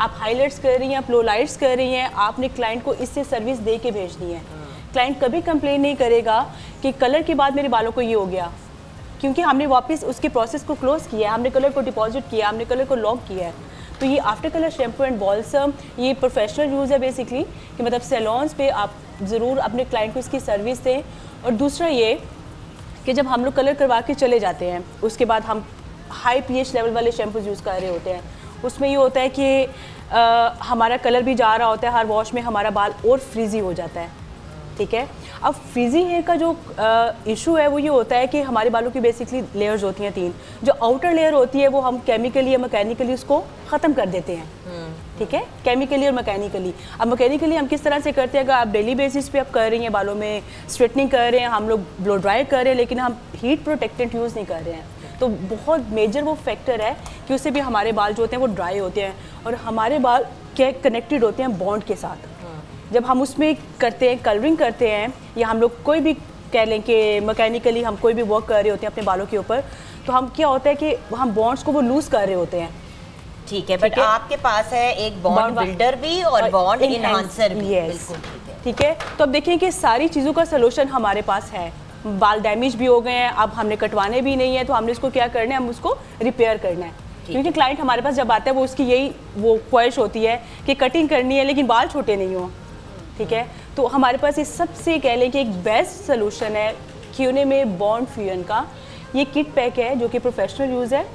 आप हाईलाइट्स कर रही हैं, आप लो लाइट्स कर रही हैं, आपने क्लाइंट को इससे सर्विस दे के भेजनी है। क्लाइंट कभी कंप्लेन नहीं करेगा कि कलर के बाद मेरे बालों को ये हो गया। क्योंकि हमने वापस उसके प्रोसेस को क्लोज किया है, हमने कलर को डिपॉजिट किया हमने कलर को लॉक किया है। तो ये after colour shampoo and balsam ये प्रोफेशनल यूज़ है बेसिकली कि मतलब सैलॉन्स पे आप ज़रूर अपने क्लाइंट को इसकी सर्विस दें। और दूसरा ये कि जब हम लोग कलर करवा के चले जाते हैं उसके बाद हम हाई पीएच लेवल वाले शैम्पूज यूज़ कर रहे होते हैं। उसमें ये होता है कि आ, हमारा कलर भी जा रहा होता है हर वॉश में हमारा बाल और फ्रीजी हो जाता है। ठीक है? अब फ्रीजी हेयर का जो इशू है वो ये होता है कि हमारे बालों की बेसिकली लेयर्स होती हैं तीन। जो आउटर लेयर होती है वो हम केमिकली या मैकेनिकली उसको ख़त्म कर देते हैं। ठीक है? केमिकली और मैकेनिकली अब मैकेनिकली हम किस तरह से करते हैं? अगर आप डेली बेसिस पे आप कर रही हैं बालों में स्ट्रेटनिंग कर रहे हैं हम लोग ब्लो ड्राई कर रहे हैं लेकिन हम हीट प्रोटेक्टेंट यूज़ नहीं कर रहे हैं। तो बहुत मेजर वो फैक्टर है कि उससे भी हमारे बाल जो होते हैं वो ड्राई होते हैं और हमारे बाल क्या कनेक्टेड होते हैं बॉन्ड के साथ। जब हम उसमें करते हैं कलरिंग करते हैं या हम लोग कोई भी कह लें कि मैकेनिकली हम कोई भी वर्क कर रहे होते हैं अपने बालों के ऊपर तो हम क्या होता है कि हम बॉन्ड्स को वो लूज़ कर रहे होते हैं। ठीक है बट आपके पास है एक बॉन्ड बिल्डर भी और बॉन्ड इनहांसर भी। ठीक है। ठीक है? तो अब देखिए कि सारी चीज़ों का सोल्यूशन हमारे पास है। बाल डैमेज भी हो गए हैं अब हमने कटवाने भी नहीं है तो हमने इसको क्या करना है? हम उसको रिपेयर करना है। क्योंकि क्लाइंट हमारे पास जब आता है वो उसकी यही वो ख्वाहिश होती है कि कटिंग करनी है लेकिन बाल छोटे नहीं हो। ठीक है? तो हमारे पास ये सबसे कह लें कि एक बेस्ट सोल्यूशन है क्यूने में बॉन्ड फ्यून का। ये किट पैक है जो कि प्रोफेशनल यूज़ है।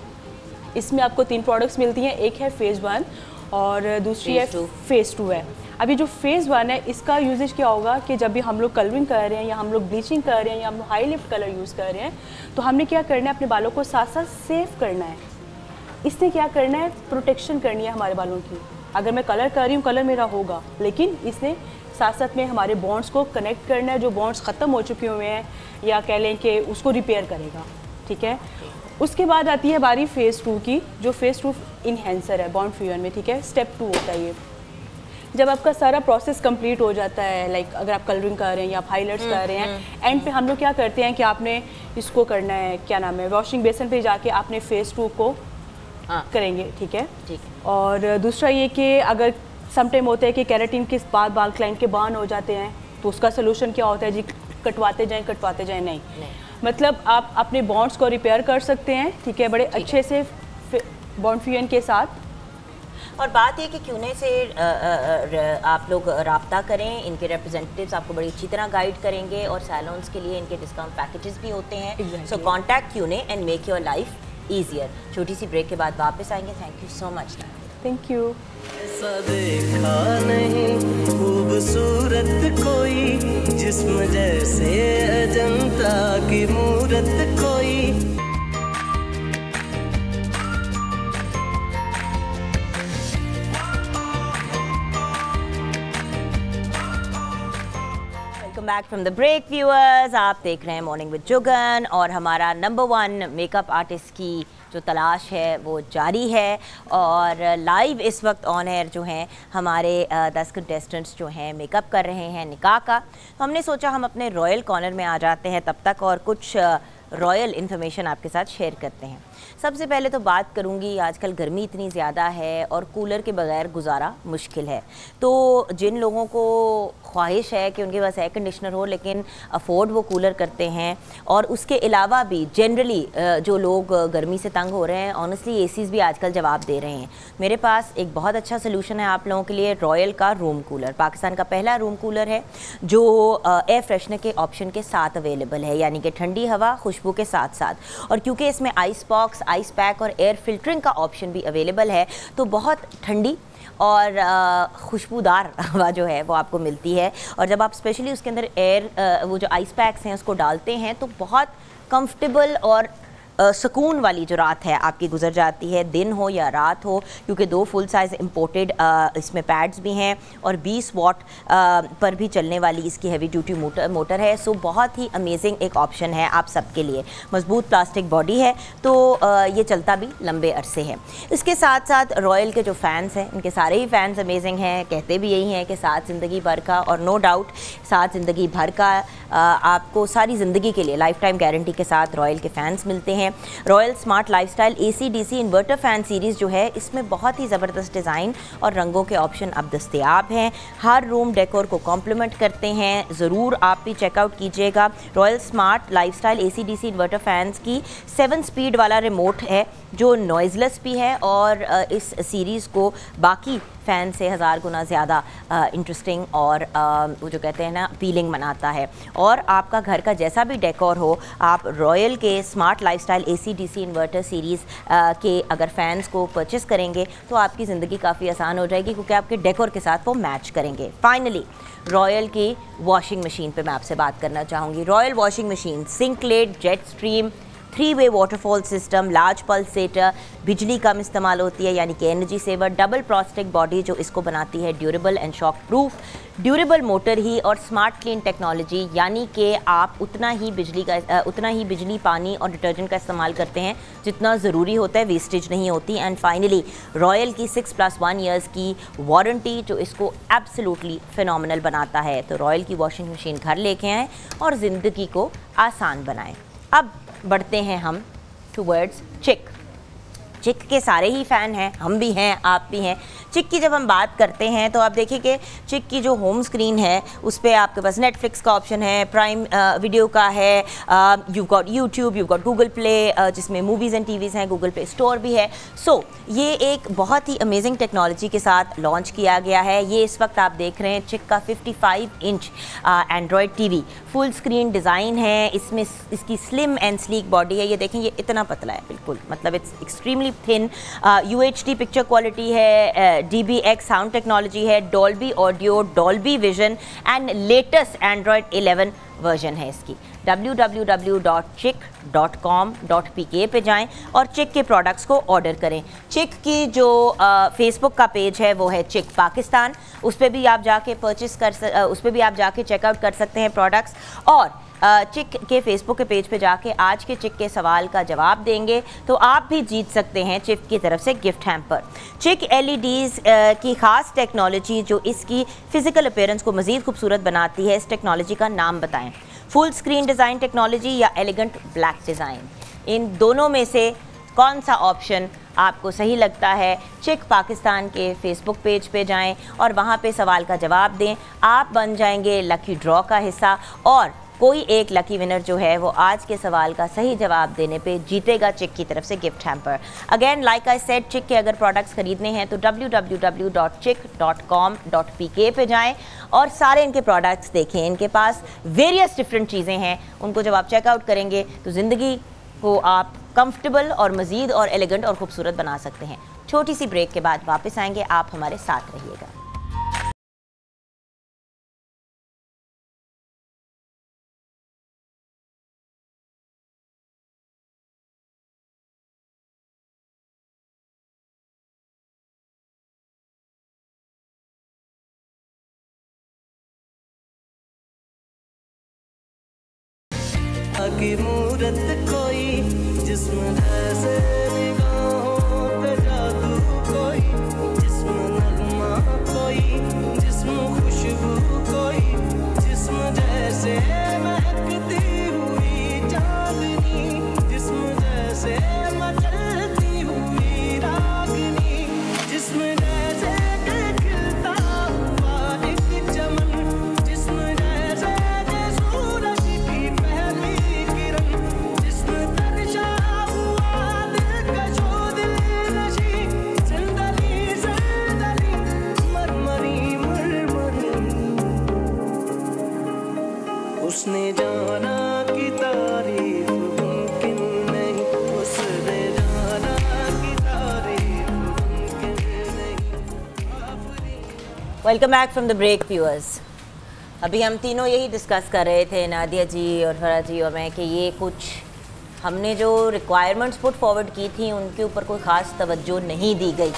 इसमें आपको तीन प्रोडक्ट्स मिलती हैं। एक है फ़ेज़ वन और दूसरी है फ़ेज़ टू है। अभी जो फ़ेज़ वन है इसका यूजेज क्या होगा कि जब भी हम लोग कलरिंग कर रहे हैं या हम लोग ब्लीचिंग कर रहे हैं या हम लोग हाई लिफ्ट कलर यूज़ कर रहे हैं तो हमने क्या करना है अपने बालों को साथ साथ सेव करना है। इसने क्या करना है प्रोटेक्शन करनी है हमारे बालों की। अगर मैं कलर कर रही हूँ कलर मेरा होगा लेकिन इसने साथ साथ में हमारे बॉन्ड्स को कनेक्ट करना है जो बॉन्ड्स ख़त्म हो चुके हुए हैं या कह लें कि उसको रिपेयर करेगा। ठीक है? उसके बाद आती है बारी फ़ेज़ टू की जो फ़ेज़ टू इन्हेंसर है बॉन्ड फ्यूजन में ठीक है? स्टेप टू होता है ये। जब आपका सारा प्रोसेस कंप्लीट हो जाता है लाइक अगर आप कलरिंग कर रहे हैं या आप हाईलाइट्स कर रहे हैं एंड पे हम लोग क्या करते हैं कि आपने इसको करना है क्या नाम है वॉशिंग बेसन पे जाके आपने फेस टू को हाँ। करेंगे ठीक है? ठीक है। और दूसरा ये कि अगर समटाइम होता है कि कैरेटीन के बाद बाल क्लाइंट के बान हो जाते हैं तो उसका सोल्यूशन क्या होता है जी? कटवाते जाएँ कटवाते जाएँ नहीं, नहीं। मतलब आप अपने बॉन्ड्स को रिपेयर कर सकते हैं ठीक है बड़े अच्छे से बॉन्ड फ्यूजन के साथ। और बात यह कि क्यूने से आप लोग रबता करें इनके रिप्रेजेंटेटिव्स आपको बड़ी अच्छी तरह गाइड करेंगे और सैलून्स के लिए इनके डिस्काउंट पैकेजेस भी होते हैं। So contact Qune and make your life easier छोटी सी ब्रेक के बाद वापस आएँगे। Thank you so much thank you ऐसा देखा नहीं खूबसूरत कोई जिस्म जैसे अजंता की मूरत कोई। Back from the break viewers आप देख रहे हैं मॉर्निंग विद जुगन और हमारा नंबर वन मेकअप आर्टिस्ट की जो तलाश है, वो जारी है और लाइव इस वक्त ऑन एयर जो हैं, हमारे दस कंटेस्टेंट्स जो हैं मेकअप कर रहे हैं निकाह का। तो हमने सोचा हम अपने रॉयल कॉर्नर में आ जाते हैं तब तक और कुछ रॉयल इन्फॉर्मेशन आपके साथ शेयर करते हैं। सबसे पहले तो बात करूँगी, आजकल गर्मी इतनी ज़्यादा है और कूलर के बगैर गुजारा मुश्किल है। तो जिन लोगों को ख्वाहिश है कि उनके पास एयर कंडीशनर हो, लेकिन अफोर्ड वो कूलर करते हैं। और उसके अलावा भी जनरली जो लोग गर्मी से तंग हो रहे हैं ऑनेस्टली ए भी आजकल जवाब दे रहे हैं। मेरे पास एक बहुत अच्छा सोल्यूशन है आप लोगों के लिए रॉयल का रूम कूलर पाकिस्तान का पहला रूम कूलर है, जो एयर फ्रेशनर के ऑप्शन के साथ अवेलेबल है, यानी कि ठंडी हवा, खुशबू के साथ साथ और क्योंकि इसमें आइस बॉक्स आइस पैक और एयर फिल्टरिंग का ऑप्शन भी अवेलेबल है तो बहुत ठंडी और खुशबूदार हवा जो है वो आपको मिलती है। और जब आप स्पेशली उसके अंदर एयर वो जो आइस पैक्स हैं उसको डालते हैं तो बहुत कंफर्टेबल और सुकून वाली जो रात है, आपकी गुजर जाती है, दिन हो या रात हो, क्योंकि दो फुल साइज़ इम्पोर्टेड इसमें पैड्स भी हैं और 20 वॉट पर भी चलने वाली इसकी हैवी ड्यूटी मोटर मोटर है। सो बहुत ही अमेजिंग एक ऑप्शन है आप सबके लिए। मज़बूत प्लास्टिक बॉडी है तो ये चलता भी लंबे अरसे है। इसके साथ साथ रॉयल के जो फैंस हैं, इनके सारे ही फैंस अमेजिंग हैं, कहते भी यही हैं कि साथ ज़िंदगी भर का और नो डाउट साथ ज़िंदगी भर का आपको सारी ज़िंदगी के लिए लाइफ टाइम गारंटी के साथ रॉयल के फैंस मिलते हैं। Royal smart lifestyle AC DC inverter fan series जो है, इसमें बहुत ही ज़बरदस्त डिज़ाइन और रंगों के ऑप्शन अब दस्तियाब हैं। हर रूम डेकोर को कॉम्प्लीमेंट करते हैं। ज़रूर आप भी चेकआउट कीजिएगा। Royal smart lifestyle AC DC inverter fans की सेवन स्पीड वाला रिमोट है, जो नॉइजलेस भी है और इस सीरीज़ को बाकी फ़ैन से हज़ार गुना ज़्यादा इंटरेस्टिंग और वो जो कहते हैं ना अपीलिंग बनाता है। और आपका घर का जैसा भी डेकोर हो, आप रॉयल के smart lifestyle AC DC inverter series के अगर फैंस को परचेस करेंगे तो आपकी ज़िंदगी काफ़ी आसान हो जाएगी, क्योंकि आपके डेकोर के साथ वो मैच करेंगे। फाइनली रॉयल की वॉशिंग मशीन पे मैं आपसे बात करना चाहूँगी। Royal washing machine सिंकलेट jet stream three way waterfall system large pulsator बिजली कम इस्तेमाल होती है, यानी कि energy saver double plastic body जो इसको बनाती है durable and shock proof durable motor ही और स्मार्ट क्लीन टेक्नोलॉजी यानी कि आप उतना ही बिजली का उतना ही बिजली, पानी और डिटर्जेंट का इस्तेमाल करते हैं, जितना ज़रूरी होता है वेस्टेज नहीं होती। एंड फाइनली रॉयल की सिक्स प्लस वन ईयर्स की वारंटी जो इसको एब्सोलूटली फिनोमिनल बनाता है। तो रॉयल की वॉशिंग मशीन घर लेके आएँ और ज़िंदगी को आसान बनाएँ। अब बढ़ते हैं हम टूवर्ड्स चिक चिक के सारे ही फ़ैन हैं हम भी हैं आप भी हैं। चिक की जब हम बात करते हैं तो आप देखिए कि चिक की जो होम स्क्रीन है उस पर आपके पास नेटफ्लिक्स का ऑप्शन है प्राइम वीडियो का है you got YouTube you got Google Play जिसमें मूवीज़ एंड टीवीज़ हैं गूगल प्ले स्टोर भी है। सो so, ये एक बहुत ही अमेजिंग टेक्नोलॉजी के साथ लॉन्च किया गया है। ये इस वक्त आप देख रहे हैं चिक का 55 inch Android TV full screen design है इसमें इसकी स्लिम एंड स्लीक बॉडी है। ये देखें ये इतना पतला है बिल्कुल। मतलब it's extremely thin U H D picture quality है D B X sound technology है Dolby audio Dolby vision and latest Android 11 version है इसकी। www.chick.com.pk पे जाएँ और चिक के प्रोडक्ट्स को ऑर्डर करें। चिक की जो फेसबुक का पेज है वो है चिक पाकिस्तान उस पर भी आप जाके परचेस कर अ, उस पर भी आप जाके चेकआउट कर सकते हैं प्रोडक्ट्स और चिक के फेसबुक के पेज पे जाके आज के चिक के सवाल का जवाब देंगे। तो आप भी जीत सकते हैं चिक की तरफ़ से गिफ्ट हैम्पर। चिक एलईडीज़ की ख़ास टेक्नोलॉजी जो इसकी फ़िज़िकल अपेयरेंस को मज़ीद खूबसूरत बनाती है, इस टेक्नोलॉजी का नाम बताएँ। फुल स्क्रीन डिज़ाइन टेक्नोलॉजी या एलिगेंट ब्लैक डिज़ाइन इन दोनों में से कौन सा ऑप्शन आपको सही लगता है? चिक पाकिस्तान के फेसबुक पेज पे जाएँ और वहाँ पे सवाल का जवाब दें। आप बन जाएँगे लकी ड्रॉ का हिस्सा और कोई एक लकी विनर जो है, वो आज के सवाल का सही जवाब देने पे जीतेगा चिक की तरफ़ से gift hamper again like I said Chick के अगर प्रोडक्ट्स खरीदने हैं तो www.chick.com.pk पे जाएँ और सारे इनके प्रोडक्ट्स देखें। इनके पास वेरियस डिफरेंट चीज़ें हैं। उनको जब आप चेकआउट करेंगे तो ज़िंदगी को आप कंफर्टेबल और मज़ीद और एलिगेंट और खूबसूरत बना सकते हैं। छोटी सी ब्रेक के बाद वापस आएँगे। आप हमारे साथ रहिएगा। मूरत कोई जिस्म welcome back from the break viewers अभी हम तीनों यही डिस्कस कर रहे थे, नादिया जी और फरा जी और मैं, कि ये कुछ हमने जो रिक्वायरमेंट्स पुट फॉरवर्ड की थी, उनके ऊपर कोई ख़ास तवज्जो नहीं दी गई।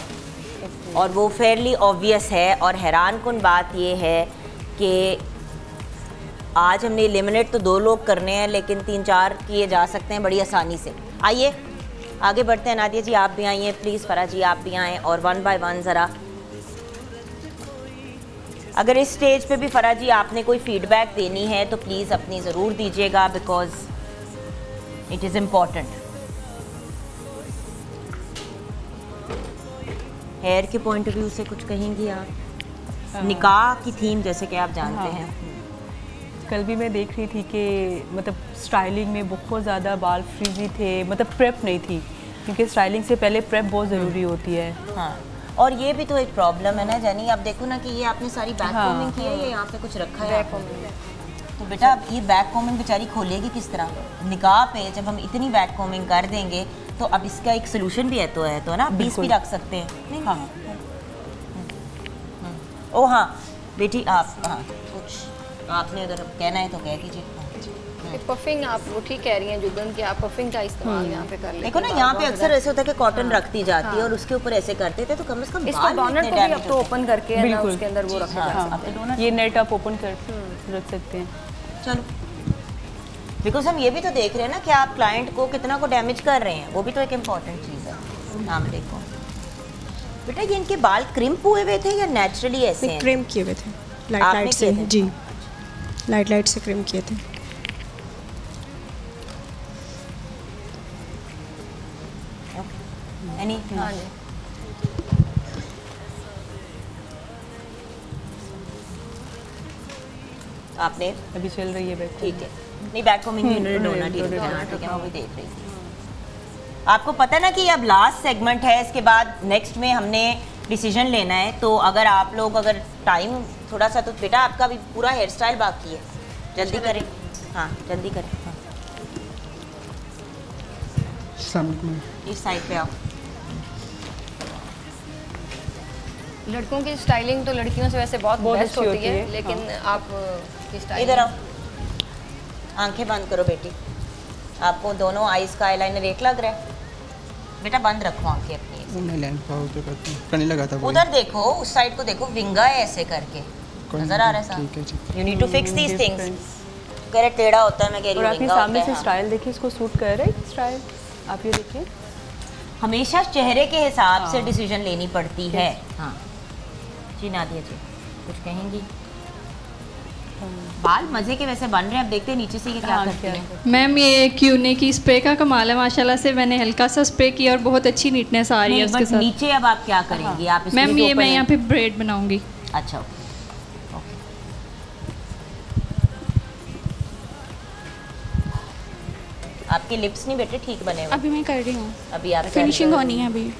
और वो फेयरली ऑब्वियस है और हैरान कन बात ये है कि आज हमने एलिमिनेट तो दो लोग करने हैं, लेकिन तीन चार किए जा सकते हैं बड़ी आसानी से। आइए, आगे बढ़ते हैं। नादिया जी, आप भी आइए प्लीज़ फरा जी, आप भी आएँ और वन बाय वन ज़रा अगर इस स्टेज पे भी फरा जी आपने कोई फीडबैक देनी है तो प्लीज़ अपनी ज़रूर दीजिएगा because it is important hair के पॉइंट ऑफ़ व्यू से कुछ कहेंगी आप? निकाह की थीम जैसे कि आप जानते हाँ। हैं। कल भी मैं देख रही थी कि मतलब स्टाइलिंग में बहुत ज़्यादा बाल फ्रीजी थे मतलब प्रेप नहीं थी क्योंकि स्टाइलिंग से पहले प्रेप बहुत ज़रूरी होती है। हाँ। और ये भी तो एक प्रॉब्लम है ना जानी आप देखो ना कि ये आपने सारी बैक हाँ। कॉमिंग की है ये यहाँ पे कुछ रखा है तो बेटा अब ये बैक कॉमिंग बेचारी खोलेगी किस तरह? निकाह पे जब हम इतनी बैक कॉमिंग कर देंगे तो अब इसका एक सोल्यूशन भी है तो है तो ना? बीस भी रख सकते हैं। हाँ। ओ हाँ। बेटी आप हाँ कुछ। आपने अगर कहना है तो कह दीजिए। पफिंग आप वो ठीक कह रही हैं जुगन कि आप पफिंग का इस्तेमाल यहाँ पे कर देखो ना यहाँ पे अक्सर ऐसे होता है कि कॉटन हाँ। रखती जाती है हाँ। और उसके ऊपर ऐसे करते थे तो कम से कम इसको डोनट को भी अब तो ओपन करके है ना उसके अंदर वो रखा हाँ, ये नेट आप ओपन कर रख सकते हैं। चलो। बिकॉज़ हम ये भी तो देख रहे हैं ना कि आप क्लाइंट को कितना को डैमेज कर रहे हैं वो भी तो एक इंपॉर्टेंट चीज़ है। नाम देखो। बेटा ये इनके बाल क्रिम्प हुए हुए थे या नेचुरली ऐसे हैं? क्रीम किए हुए थे। लाइट लाइट से जी। लाइट लाइट से क्रीम किए थे। एनी हाँ जी आपने अभी चल रही है बैक ठीक है। नहीं बैक को मिनी हम्म, डोनट ही है, ठीक है मैं भी देख रही थी आपको पता है ना कि अब लास्ट सेगमेंट है इसके बाद नेक्स्ट में हमने डिसीज़न लेना है तो अगर आप लोग अगर टाइम थोड़ा सा तो बेटा आपका भी पूरा हेयर स्टाइल बाकी है। जल्दी करें। हाँ जल्दी करें। हाँ। इस साइड पे आओ। लड़कों की स्टाइलिंग तो लड़कियों से वैसे बहुत बहुत बेस्ट अच्छी होती होती है है, लेकिन हाँ। आप की इधर आओ। आँखें बंद करो बेटी। आपको दोनों आईज का आईलाइनर एक लग रहा है। बेटा बंद रखो आँखें अपनी। हूँ। लगा था उधर देखो उस साइड को देखो विंगा है ऐसे करके। नज़र आ रहा है है, you need to fix these things. कह रहे टेढ़ा होता है मैं कह रही हूँ आपने विंगा सामने से हाँ। स्टाइल देखिए इसको सूट कर रहा है? स्टाइल आप ये देखिए। हमेशा चेहरे के हिसाब से हाँ। डिसीज़न लेनी पड़ती है। हाँ। जी नादिया जी। कुछ कहेंगी? बाल मज़े के वैसे बन रहे हैं अब देखते हैं नीचे से ये क्या हाँ, करती क्या मैम ये क्यूने की स्प्रे का कमाल है माशाल्लाह से। मैंने हल्का सा स्प्रे किया और बहुत अच्छी नीटनेस आ रही है उसके साथ। नीचे अब आप क्या करेंगी? आप मैम ये मैं है। यहाँ पे ब्रेड बनाऊँगी। अच्छा आपके लिप्स नहीं बेटे ठीक बने हुए। अभी मैं कर रही हूँ। अभी आप फिनिशिंग होनी है अभी।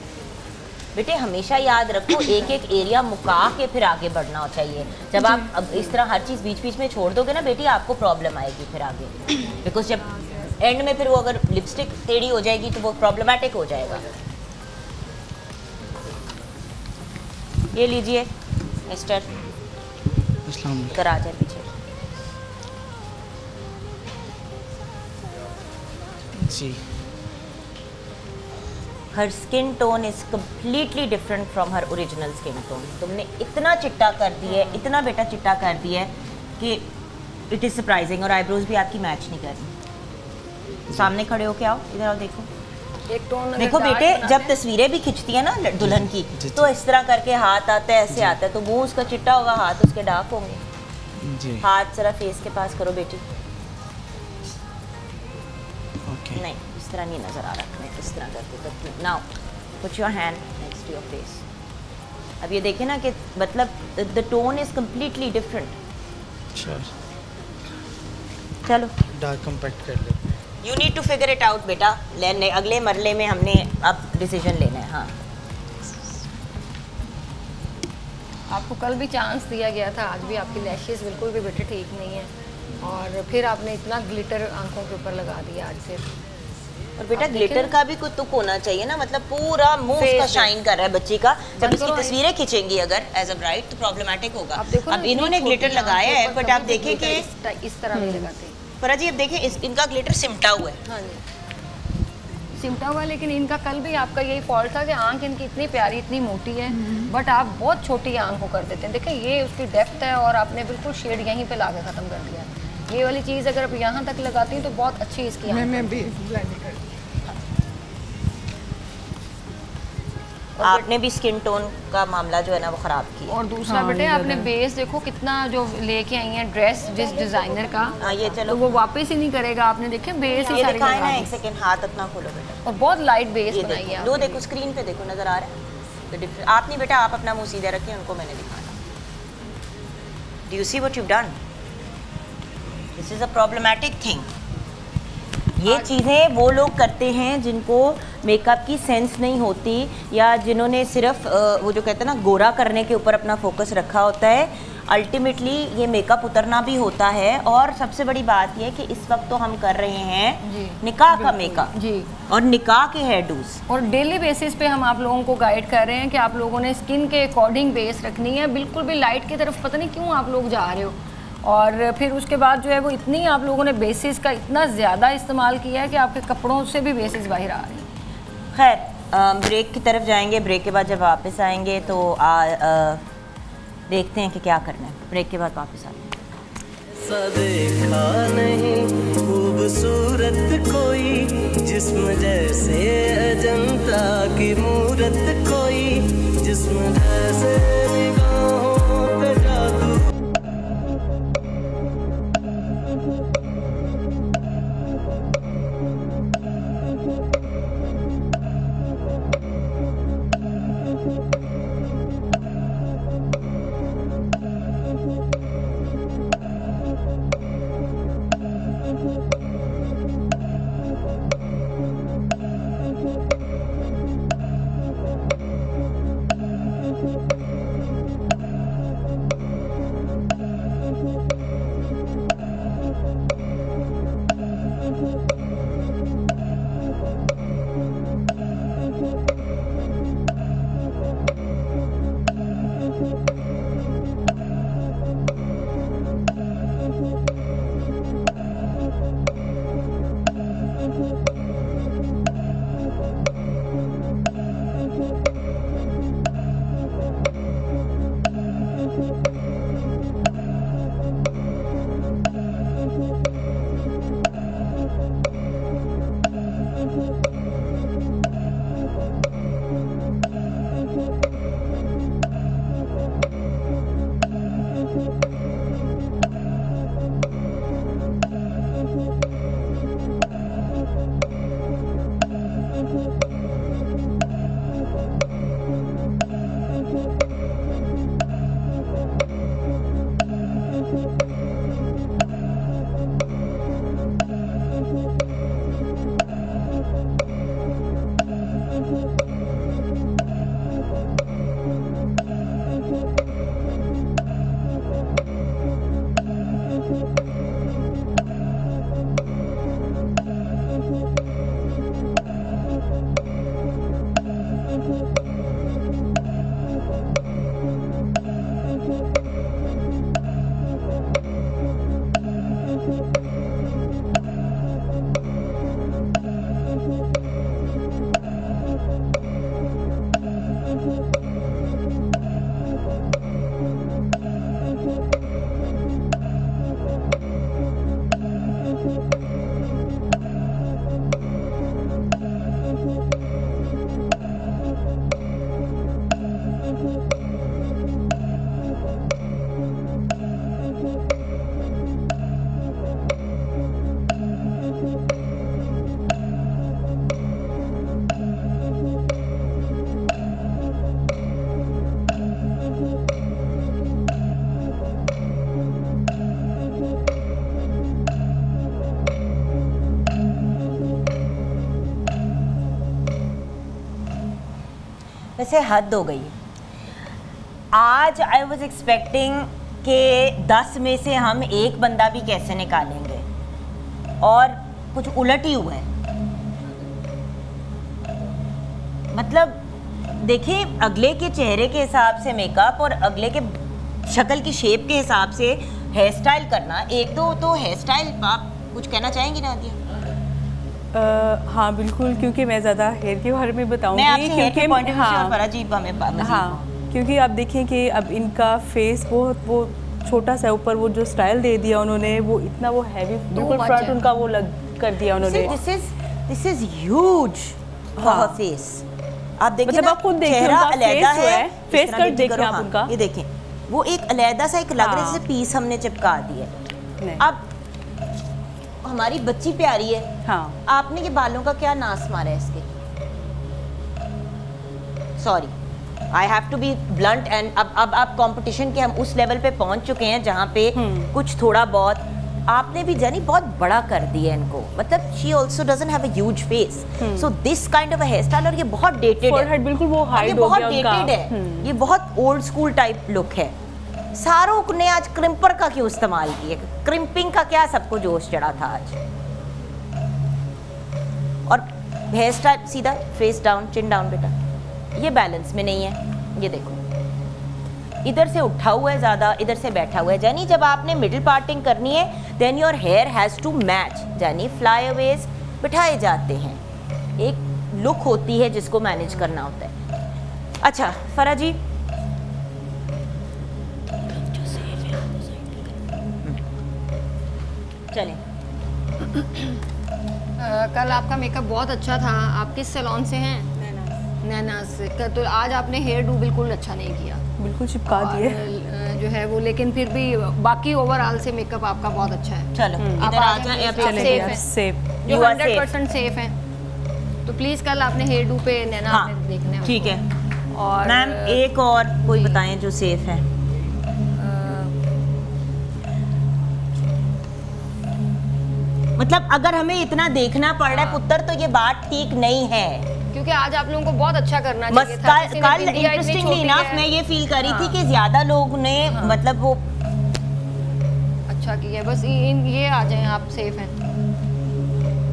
बेटे हमेशा याद रखो एक एक एरिया मुका के फिर आगे बढ़ना चाहिए। जब आप अब इस तरह हर चीज़ बीच बीच में छोड़ दोगे ना बेटी आपको प्रॉब्लम आएगी फिर आगे। बिकॉज़ जब एंड में फिर वो अगर लिपस्टिक टेढ़ी हो जाएगी तो वो प्रॉब्लमेटिक हो जाएगा। ये लीजिए मिस्टर अस्सलाम वालेकुम। इधर आ जाए पीछे। जी। Her skin tone is completely different from her original skin tone तुमने इतना चिट्टा कर दिया है इतना बेटा चिट्टा कर दिया है कि इट इज़ सरप्राइजिंग और आईब्रोज भी आपकी मैच नहीं कर रही। सामने खड़े हो के आओ इधर आओ देखो। एक टोन देखो बेटे जब तस्वीरें भी खिंचती है ना दुल्हन की जी, तो इस तरह करके हाथ आता है ऐसे आता है तो मुँह उसका चिट्टा होगा हाथ उसके डार्क होंगे। हाथ जरा फेस के पास करो बेटी। नहीं इस तरह नहीं नज़र आ रहा। इस तरह करके करती now put your hand next to your face अब ये देखें ना कि मतलब the tone is completely different चलो। डार्क कम्पैक्ट कर लेते हैं। You need to figure it out बेटा। लेने अगले मरले में हमने अब डिसीज़न लेना है हाँ। आपको कल भी चांस दिया गया था आज भी आपकी लैशेस बिल्कुल भी बेटे ठीक नहीं है। और फिर आपने इतना ग्लिटर आँखों के ऊपर लगा दिया आज फिर और बेटा ग्लिटर का भी कुछ तुक होना चाहिए ना मतलब पूरा मुँह उसका शाइन कर रहा है बच्ची का। जब इसकी तस्वीरें खींचेंगी अगर एज अ ब्राइट तो प्रॉब्लमेटिक होगा। अब इन्होंने ग्लिटर लगाया है बट आप देखें कि इस तरह नहीं लगाते फरा जी अब देखें इनका ग्लिटर सिमटा हुआ है। हाँ जी। सिमटा हुआ लेकिन इनका कल भी आपका यही फॉल्ट था कि आँख इनकी इतनी प्यारी इतनी मोटी है बट आप बहुत छोटी आँख को कर देते हैं। देखिए ये उसकी डेप्थ है और आपने बिल्कुल शेड यहीं पे लाके ख़त्म कर दिया ये वाली चीज़ अगर आप यहाँ तक लगाती हैं तो बहुत अच्छी इसकी आँख मैं भी आपने भी स्किन टोन का मामला जो है ना वो ख़राब किया। और दूसरा बेटे आपने बेस देखो कितना जो लेके आई हैं ड्रेस जिस डिज़ाइनर का। हाँ ये तो चलो वो वापस ही नहीं करेगा आपने देखे बेस ही ये सारी ना एक। सेकंड हाथ अपना खोलो बेटा। और बहुत लाइट बेस बनाई है दो देखो स्क्रीन पे देखो नज़र आ रहा है? तो डिफरेंट आप नहीं बेटा आप अपना मुँह सीधा रखिए उनको मैंने दिखाना। Do you see what you done this is a problematic thing ये चीज़ें वो लोग करते हैं जिनको मेकअप की सेंस नहीं होती या जिन्होंने सिर्फ़ वो जो कहते हैं ना गोरा करने के ऊपर अपना फोकस रखा होता है अल्टीमेटली ये मेकअप उतरना भी होता है। और सबसे बड़ी बात ये है कि इस वक्त तो हम कर रहे हैं जी, निकाह का मेकअप जी। और निकाह के हेयर डूज और डेली बेसिस पे हम आप लोगों को गाइड कर रहे हैं कि आप लोगों ने स्किन के अकॉर्डिंग बेस रखनी है। बिल्कुल भी लाइट की तरफ़ पता नहीं क्यों आप लोग जा रहे हो। और फिर उसके बाद जो है वो इतनी आप लोगों ने बेसिस का इतना ज़्यादा इस्तेमाल किया है कि आपके कपड़ों से भी बेसिस बाहर आ रही है। खैर ब्रेक की तरफ़ जाएँगे ब्रेक के बाद जब वापस आएँगे तो आ, अ, देखते हैं कि क्या करना है। ब्रेक के बाद वापस आते हैं। सा देखा नहीं खूबसूरत कोई जिस्म जैसे अजंता की मूरत कोई जिस्म जैसे निगाहों वैसे हद हो गई। आज आई वॉज़ एक्सपेक्टिंग कि दस में से हम एक बंदा भी कैसे निकालेंगे। और कुछ उलट ही हुआ है मतलब देखिए, अगले के चेहरे के हिसाब से मेकअप और अगले के शक्ल की शेप के हिसाब से हेयर स्टाइल करना, एक तो तो हेयर स्टाइल आप कुछ कहना चाहेंगी नादिया? अ, हाँ बिल्कुल क्योंकि मैं ज़्यादा हेयर के बारे में बताऊँगी क्योंकि हाँ, हाँ क्योंकि आप देखें कि अब इनका फेस बहुत वो छोटा सा ऊपर वो जो स्टाइल दे दिया उन्होंने वो इतना वो हैवी बिल्कुल फ्रंट उनका वो लग कर दिया उन्होंने। This is this is huge face आप देखिए मतलब आप खुद देखिए उनका अलहदा है तरह cut देखिए आप हाँ, उनका। ये देखें। वो एक अलहदा सा एक लग रहा है हाँ। जैसे पीस हमने चिपका दी है अब हमारी बच्ची प्यारी है। हाँ। आपने ये बालों का क्या नाश मारा है इसके? Sorry I have to be blunt and अब अब आप कंपटीशन के हम उस लेवल पे पहुँच चुके हैं जहाँ पे हम्म। कुछ थोड़ा बहुत आपने भी जानी बहुत बड़ा कर दिया इनको। मतलब she also doesn't have huge face so this kind of hair style और ये बहुत डेटेड है। बिल्कुल वो ये हाइड हो बहुत गया डेटेड है। हम्म। ये बहुत ओल्ड स्कूल टाइप लुक है। शाहरुख ने आज क्रिम्पर का क्यों इस्तेमाल किया? क्रिम्पिंग का क्या सबको जोश चढ़ा था आज? और हेयर स्टाइल सीधा फेस डाउन चिन डाउन बेटा। ये बैलेंस में नहीं है, ये देखो। इधर से उठा हुआ है ज़्यादा, इधर से बैठा हुआ है। यानी जब आपने मिडिल पार्टिंग करनी है then your hair has to match यानी फ्लाई अवेज बिठाए जाते हैं। एक लुक होती है जिसको मैनेज करना होता है। अच्छा फरा जी चलें। कल आपका मेकअप बहुत अच्छा था। आप किस सैलून से हैं? नैना से। तो आज आपने हेयर डू बिल्कुल अच्छा नहीं किया। बिल्कुल चिपका दिए। जो है वो लेकिन फिर भी बाकी ओवरऑल से मेकअप आपका बहुत अच्छा है। चलो आप आ जाएँ है। सेफ़ जो हंड्रेड परसेंट सेफ़ है। तो प्लीज़ कल आपने हेयर डू पे नैना हाँ देखना है ठीक है। और मैम एक और कोई बताएँ जो सेफ़ है। मतलब अगर हमें इतना देखना पड़ रहा है पुत्र तो ये बात ठीक नहीं है। क्योंकि आज आप लोगों को बहुत अच्छा करना चाहिए था। कल इंटरेस्टिंगली इनफ है। मैं ये फील कर रही थी हाँ। कि ज़्यादा लोग ने मतलब वो अच्छा किया बस ये इन- ये आ जाएँ आप सेफ़ हैं।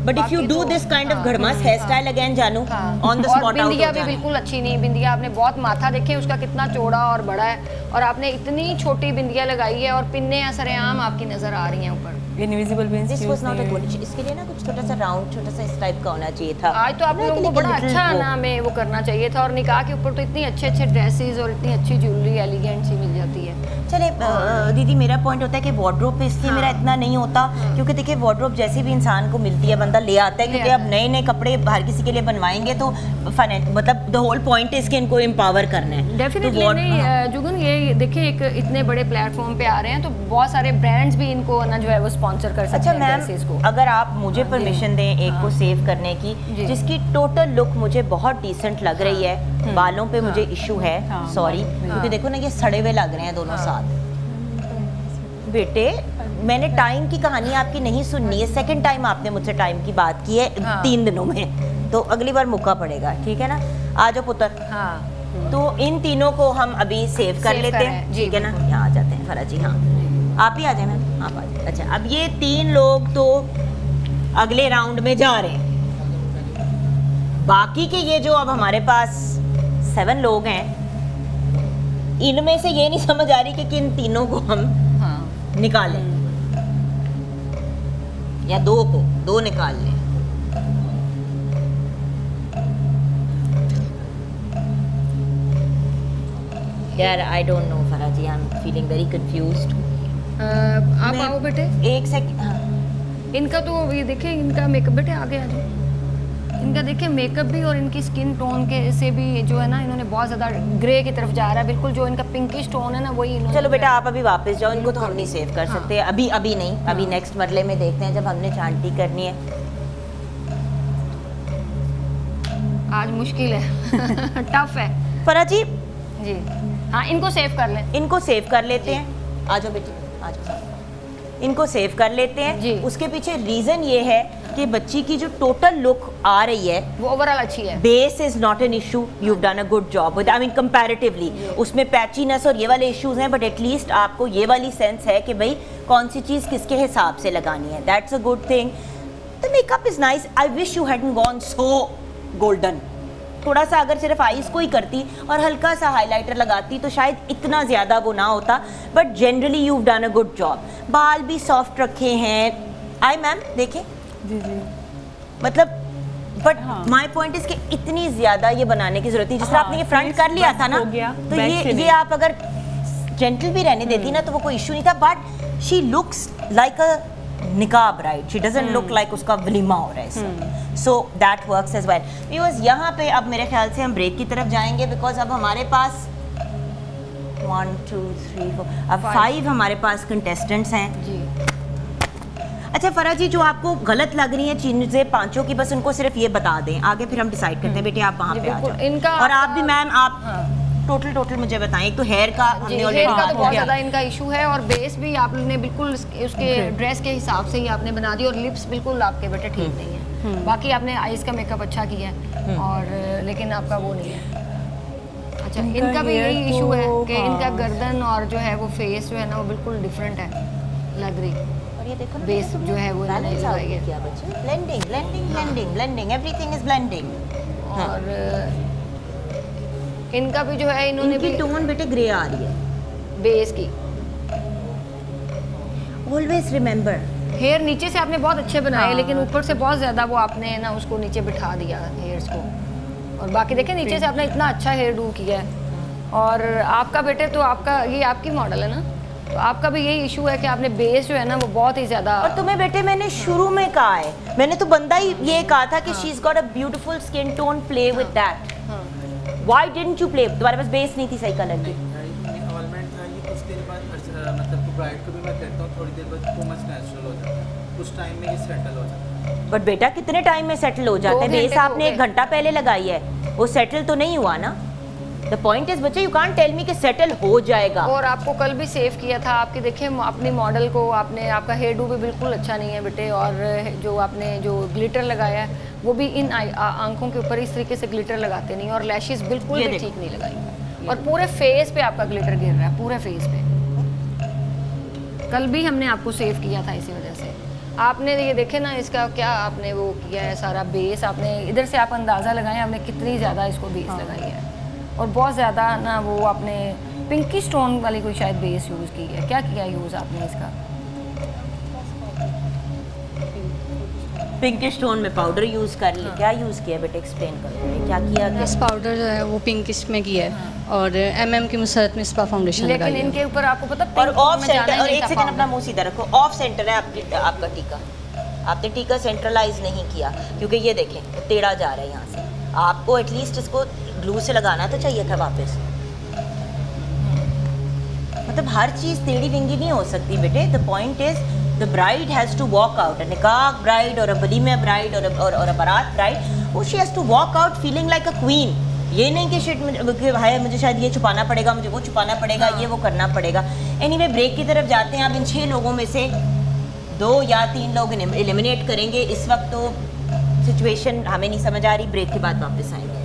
But if you do this kind of हाँ, घड़मास हेयर स्टाइल अगेन जानू हाँ। ऑन द स्पॉट बिंदिया भी बिल्कुल अच्छी नहीं बिंदिया आपने बहुत माथा देखे उसका कितना चौड़ा और बड़ा है। और आपने इतनी छोटी बिंदिया लगाई है और पिन्ने या सरेआम आपकी नज़र आ रही हैं ऊपर। Invisible beans this was not a good इसके लिए ना कुछ छोटा सा राउंड छोटा सा इस टाइप का होना चाहिए था। आज तो आप लोगों को बड़ा अच्छा। ना हमें वो करना चाहिए था और निकाह के ऊपर तो इतनी अच्छे अच्छे ड्रेसेस और इतनी अच्छी ज्वेलरी एलिगेंट सी मिल जाती है। चले दीदी मेरा पॉइंट होता है कि वार्ड्रोब पे इसलिए मेरा इतना नहीं होता क्योंकि देखिए वार्ड्रोब जैसे भी इंसान को मिलती है बंदा ले आता है क्योंकि अब नए नए कपड़े बाहर किसी के लिए बनवाएँगे तो मतलब द होल पॉइंट है इसके इनको एम्पावर करना है। डेफिनेटली ward- नहीं हाँ। जुगन ये देखिए एक इतने बड़े प्लेटफॉर्म पे आ रहे हैं तो बहुत सारे ब्रांड्स भी इनको ना जो है वो स्पॉन्सर कर सकते अच्छा हैं ड्रेसेस मैम अगर आप मुझे हाँ परमिशन दें एक को सेव करने की जिसकी टोटल लुक मुझे बहुत डिसेंट लग रही है। बालों पे मुझे इशू है हाँ, सॉरी क्योंकि देखो ना ये सड़े हुए लग रहे हैं दोनों साथ। बेटे मैंने टाइम की कहानी आपकी नहीं सुननी है। सेकंड टाइम आपने मुझसे टाइम की बात की है हाँ। तीन दिनों में। तो अगली बार मौका पड़ेगा ठीक है ना? आ जाओ पुत्र। हाँ। तो इन तीनों को हम अभी सेव कर सेव लेते हैं ठीक है ना? यहाँ आ जाते हैं फरा जी हाँ। आप ही आ जाए मैम आप आ जाए अच्छा अब ये तीन लोग तो अगले राउंड में जा रहे हैं। बाकी के ये जो अब हमारे पास सेवन लोग हैं इनमें से ये नहीं समझ आ रही कि किन तीनों को हम हाँ। निकालें। या दो को दो निकाल लें। यार I don't know Farah ji I am feeling very confused आप आओ बेटे। एक सेकंड हाँ। इनका तो ये देखिए इनका मेकअप बेटे आगे आ जाओ इनका देखिए मेकअप भी और इनकी स्किन टोन के से भी जो है ना इन्होंने बहुत ज़्यादा ग्रे की तरफ़ जा रहा है। बिल्कुल जो इनका पिंकिश टोन है ना वही चलो बेटा आप अभी वापस जाओ इनको तो हम नहीं सेव कर हाँ। सकते। अभी अभी नहीं हाँ। अभी नेक्स्ट मरले में देखते हैं जब हमने छांटी करनी है। आज मुश्किल है। टफ है। फरा जी। जी हाँ इनको सेव कर लें। इनको सेव कर लेते हैं। आ जाओ बेटी। आ जाओ। इनको सेव कर लेते हैं। उसके पीछे रीजन ये है कि बच्ची की जो टोटल लुक आ रही है वो ओवरऑल अच्छी है। Base is not an issue you done a good job with I mean comparatively उसमें पैचीनेस और ये वाले इश्यूज़ हैं बट एटलीस्ट आपको ये वाली सेंस है कि भाई कौन सी चीज़ किसके हिसाब से लगानी है। That's a good thing the makeup is nice I wish you hadn't gone so golden थोड़ा सा अगर सिर्फ़ आईज को ही करती और हल्का सा हाइलाइटर लगाती तो शायद इतना ज़्यादा वो ना होता। But generally you done a good job बाल भी सॉफ्ट रखे हैं। आई मैम देखें। जी जी। मतलब बट माय पॉइंट इज़ कि इतनी ज़्यादा ये बनाने की ज़रूरत नहीं। जिस हाँ, आपने ये फ्रंट कर लिया था ना तो ये ये आप अगर जेंटल भी रहने देती ना तो वो कोई इशू नहीं था। But she looks like a निकाब right she doesn't look like उसका वलीमा हो रहा है so that works as well viewers यहाँ पे अब मेरे ख्याल से हम ब्रेक की तरफ़ जाएँगे बिकॉज़ अब हमारे पास वन टू थ्री फोर अब फाइव हमारे पास कंटेस्टेंट्स हैं जी अच्छा फरा जी जो आपको गलत लग रही है चीज़ें पाँचों की बस उनको सिर्फ़ ये बता दें आगे फिर हम डिसाइड करते हैं बेटे आप वहाँ पे आ जाओ इनका और आप भी मैम आप टोटल टोटल मुझे बताएँ। एक तो हेयर का हमने हेयर का तो बहुत ज़्यादा इनका इशू है और बेस भी आपने बिल्कुल उसके ड्रेस के हिसाब से ही आपने बना दी और लिप्स बिल्कुल आपके बेटे ठीक नहीं है। बाकी आपने आईज का मेकअप अच्छा किया है और लेकिन आपका वो नहीं है। अच्छा इनका इनका भी यही इशू है तो, कि इनका हाँ। गर्दन और जो है वो फेस जो है ना वो बिल्कुल डिफरेंट है लग रही। और ये देखो ना Base जो है वो है। किया बच्चे। Blending blending blending blending everything is blending और अ, इनका भी जो है इन्होंने भी टोन बेटे ग्रे आ रही है। बेस की। ऑलवेज रिमेंबर हेयर नीचे से आपने बहुत अच्छे बनाए हाँ। लेकिन ऊपर से बहुत ज़्यादा वो आपने ना उसको नीचे बिठा दिया हेयर्स को। और बाकी देखें नीचे से आपने इतना अच्छा हेयर डू किया है। और आपका बेटे तो आपका ये आपकी मॉडल है ना? तो आपका भी यही इशू है कि आपने बेस जो है ना वो बहुत ही ज़्यादा और तुम्हें बेटे मैंने शुरू में कहा है। मैंने तो बंदा ही ये कहा था कि she is got a beautiful skin tone play with that why didn't you play तुम्हारे पास बेस नहीं थी सही कलर की। इन्वॉल्वमेंट था ये कुछ देर बाद अ, मतलब ब्राइड को भी मैं कहता हूँ थोड़ी देर बाद टू मच नेचुरल हो जाता है। कुछ टाइम में ये सेटल हो जाता है। बट बेटा कितने टाइम में सेटल हो जाते हैं? बेस आपने एक घंटा पहले लगाई है। वो सेटल तो नहीं हुआ ना? द पॉइंट इज़ बच्चे यू कांट टेल मी कि सेटल हो जाएगा। और आपको कल भी सेव किया था आपकी देखिए अपनी मॉडल को आपने आपका हेयर डू भी बिल्कुल अच्छा नहीं है बेटे और जो आपने जो ग्लिटर लगाया है वो भी इन आँखों के ऊपर इस तरीके से ग्लिटर लगाते नहीं और लैशेस बिल्कुल भी ठीक नहीं लगाई। और पूरे फेस पे आपका ग्लिटर गिर रहा है पूरे फेस पे। कल भी हमने आपको सेव किया था इसी वजह से। आपने ये देखे ना इसका क्या आपने वो किया है सारा बेस आपने इधर से आप अंदाज़ा लगाएँ आपने कितनी ज़्यादा इसको बेस लगाई है। और बहुत ज़्यादा ना वो आपने पिंकी स्टोन वाली कोई शायद बेस यूज़ की है। क्या किया यूज़ आपने इसका? पिंक स्टोन में पाउडर यूज़ कर ली क्या यूज़ किया बेटा? एक्सप्लेन करो क्या किया इस पाउडर जो है वो पिंकिश में किया है। और एम एम की मुसरत में स्पा फाउंडेशन लेकिन इनके ऊपर आपको पता और ऑफ़ सेंटर और एक सेकंड अपना। मुँह सीधा रखो। ऑफ़ सेंटर है आपकी आपका टीका। आपने टीका सेंट्रलाइज नहीं किया क्योंकि ये देखें टेढ़ा जा रहा है यहाँ से। आपको एटलीस्ट इसको ग्लू से लगाना तो चाहिए था वापस। मतलब हर चीज़ टेढ़ी विंगी नहीं हो सकती बेटे। The point is the bride has to walk out निकाह ब्राइड और वलीमा ब्राइड और और और बारात ब्राइड वो she has to walk out feeling like a queen ये नहीं कि शिट मुझे है मुझे शायद ये छुपाना पड़ेगा मुझे वो छुपाना पड़ेगा ये वो करना पड़ेगा। एनीवे ब्रेक की तरफ़ जाते हैं। आप इन छः लोगों में से दो या तीन लोग एलिमिनेट करेंगे। इस वक्त तो सिचुएशन हमें नहीं समझ आ रही। ब्रेक के बाद वापस आएँगे।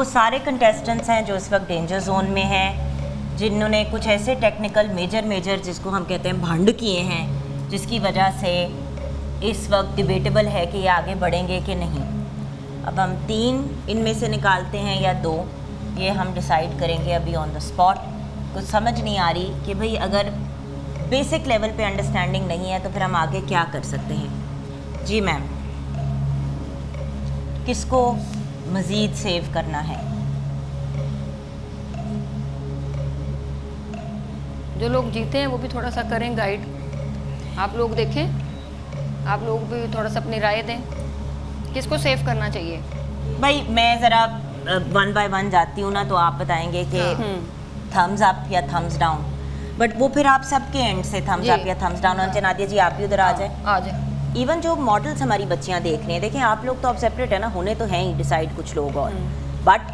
वो सारे कंटेस्टेंट्स हैं जो इस वक्त डेंजर जोन में हैं, जिन्होंने कुछ ऐसे टेक्निकल मेजर मेजर जिसको हम कहते हैं भंड किए हैं, जिसकी वजह से इस वक्त डिबेटेबल है कि ये आगे बढ़ेंगे कि नहीं। अब हम तीन इनमें से निकालते हैं या दो, ये हम डिसाइड करेंगे अभी ऑन द स्पॉट कुछ समझ नहीं आ रही कि भाई अगर बेसिक लेवल पे अंडरस्टैंडिंग नहीं है तो फिर हम आगे क्या कर सकते हैं? जी मैम किसको मज़ीद सेव करना है। जो लोग जीते हैं वो भी थोड़ा सा करें गाइड आप लोग देखें आप लोग भी थोड़ा सा अपनी राय दें। किसको सेव करना चाहिए? भाई मैं ज़रा वन बाय वन जाती हूँ ना तो आप बताएँगे कि थम्स अप या थम्स डाउन बट वो फिर आप सबके एंड से थम्स। अप या थम्स डाउन नादिया जी आप भी उधर आ जाए। आ जाए। इवन जो मॉडल्स हमारी बच्चियाँ देख रही हैं देखें आप लोग तो अब सेपरेट है ना होने तो हैं ही डिसाइड कुछ लोग और। बट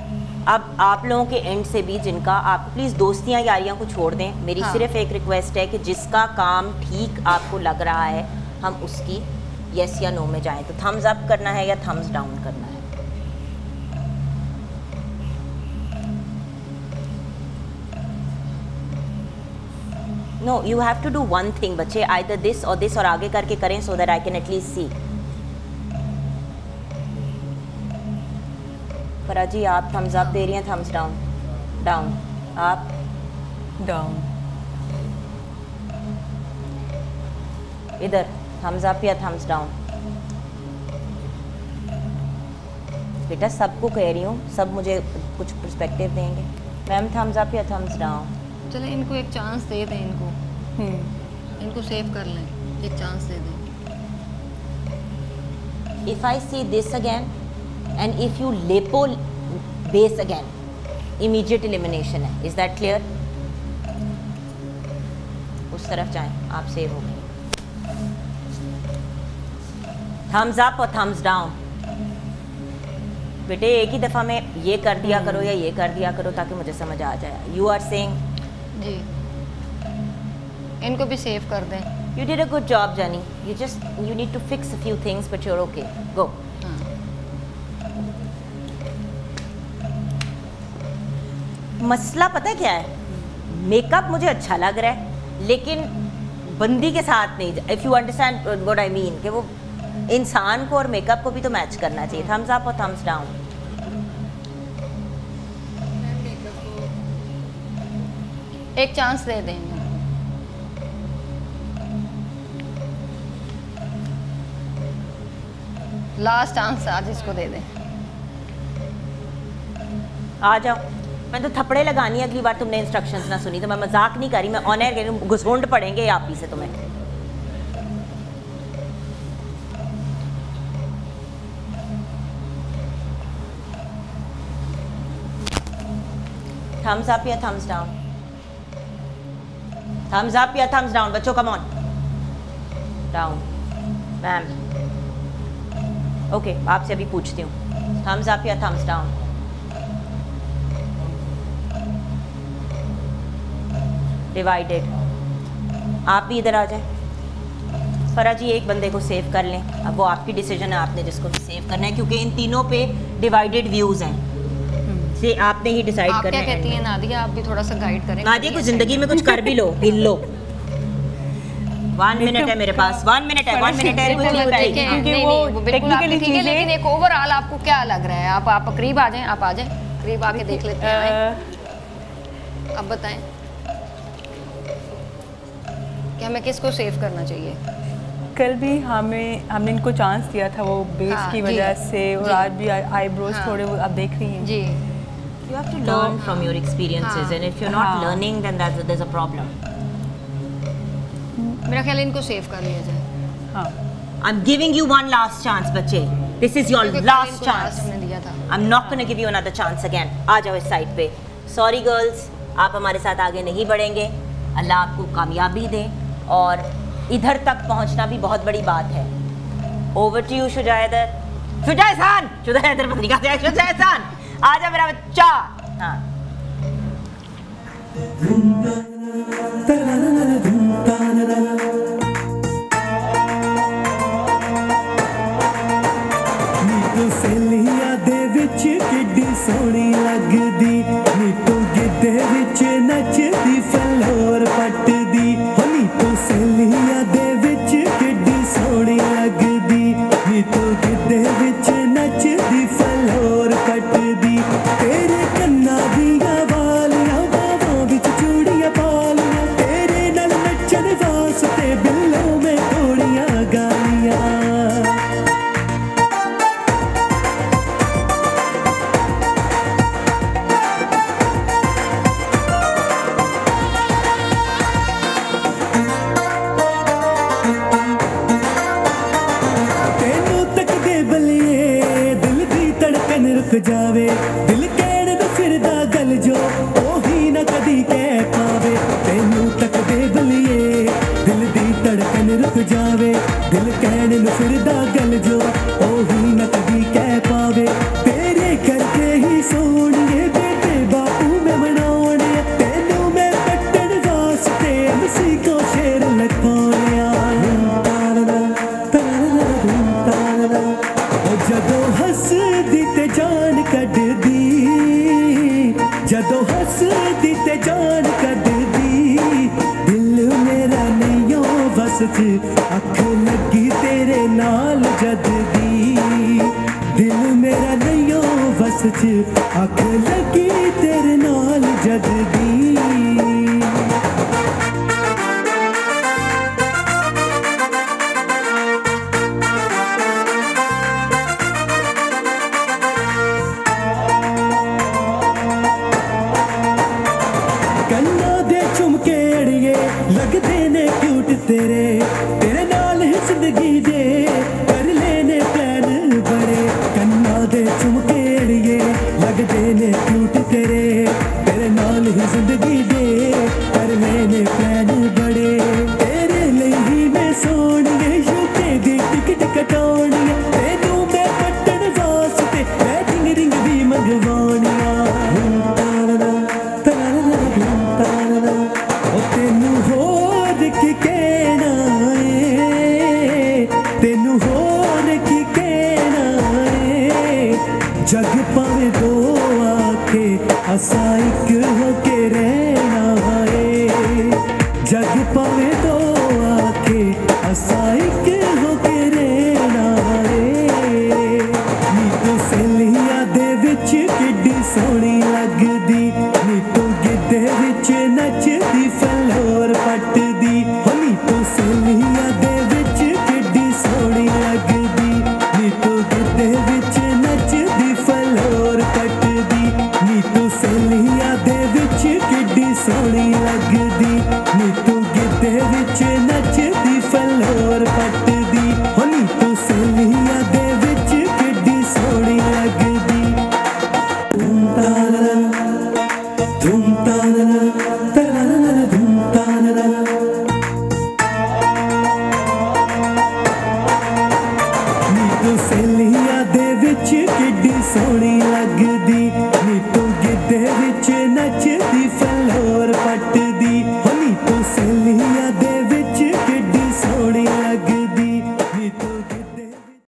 अब आप लोगों के एंड से भी जिनका आप प्लीज़ दोस्तियाँ यारियाँ को छोड़ दें। मेरी हाँ। सिर्फ़ एक रिक्वेस्ट है कि जिसका काम ठीक आपको लग रहा है हम उसकी येस या नो में जाएँ। तो थम्स अप करना है या थम्स डाउन करना है? No you have to do one thing बच्चे आइदर दिस और दिस और आगे करके करें so that I can at least see फराजी आप थम्स अप दे रही हैं थम्स डाउन डाउन आप डाउन इधर थम्स अप या थम्स डाउन बेटा, सबको कह रही हूँ, सब मुझे कुछ पर्सपेक्टिव देंगे। मैम थम्स अप या थम्स डाउन चले इनको एक चांस दे दें इनको। हम्म। इनको सेव कर लें एक चांस दे दें। If I see this again and if you lipo base again immediate elimination है। Is that clear? उस तरफ़ जाएँ आप सेव हो गए। थम्स अप और थम्स डाउन बेटे एक ही दफ़ा में ये कर दिया करो या ये कर दिया करो ताकि मुझे समझ आ जाए। यू आर सेइंग जी। इनको भी सेव कर दें। You did a good job, Jenny. You just you need to fix a few things, but you're okay. Go. मसला पता है क्या है? मेकअप मुझे अच्छा लग रहा है लेकिन बंदी के साथ नहीं। If you understand what I mean कि वो इंसान को और मेकअप को भी तो मैच करना चाहिए। थम्स अप और थम्स डाउन एक चांस दे दें इन्हें। लास्ट चांस आज इसको दे दें। आ जाओ। मैं तो थप्पड़े लगानी अगली बार तुमने इंस्ट्रक्शंस ना सुनी तो मैं मज़ाक नहीं करी मैं ऑन एयर कह रही घुसोंड पड़ेंगे आप ही से तुम्हें। थम्स अप या थम्स डाउन थम्स अप या थम्स डाउन बच्चों come on down ma'am okay आपसे अभी पूछती हूँ. थम्स अप या थम्स डाउन डिवाइडेड आप भी इधर आ जाए. फरा जी एक बंदे को सेव कर लें. अब वो आपकी डिसीज़न है, आपने जिसको सेव करना है, क्योंकि इन तीनों पे डिवाइडेड व्यूज़ हैं. से आपने ही डिसाइड आप करना क्या कहती हैं नादिया आप भी थोड़ा सा गाइड करें। नादिया को ज़िंदगी में कुछ कर भी लो हिल लो। वन मिनट है मेरे पास वन मिनट है वन मिनट है कुछ है, क्योंकि वो technically ठीक है लेकिन एक ओवरऑल आपको क्या लग रहा है? आप आप करीब आ जाएँ आप आ जाएँ करीब आके देख लेते हैं। अब बताएँ। कि हमें किसको सेव करना चाहिए? कल भी हमें हमने इनको चांस दिया था वो बेस हाँ, की वजह से और आज भी आईब्रोज हाँ। थोड़े वो आप देख रही हैं। जी। You have to learn from your experiences, हाँ. and if you're not हाँ. learning, then that's, there's a problem. मेरा ख्याल है इनको सेव कर लिया जाए हाँ I'm giving you one last chance, बच्चे. This is your क्योंकि कल last इनको chance. last हमने दिया था I'm not going to give you another chance again. आ जाओ इस साइड पे. Sorry girls, आप हमारे साथ आगे नहीं बढ़ेंगे. अल्लाह आपको कामयाबी दे और इधर तक पहुँचना भी बहुत बड़ी बात है. Over to you, Shuja Haider. Shuja एहसान. शुजा हैदर पता नहीं कहाँ से आया. शुजा एहसान. आ जा मेरा बच्चा. हाँ. ਨੀ ਤੂੰ ਸਹੇਲੀਆਂ ਦੇ ਵਿੱਚ ਕਿੱਡੀ ਸੋਹਣੀ ਲੱਗਦੀ ਨੀ ਤੂੰ ਗਿੱਧੇ ਵਿੱਚ ਨੱਚਦੀ ਫਲੋਰ ਜਾਵੇ। ਦਿਲ ਕਹਿਣ ਨੂੰ ਫਿਰਦਾ ਗੱਲ ਜੋ। च अख लगी तेरे नाल जद दी। दिल मेरा नहीं बस च अख लगी तेरे नाल जद दी।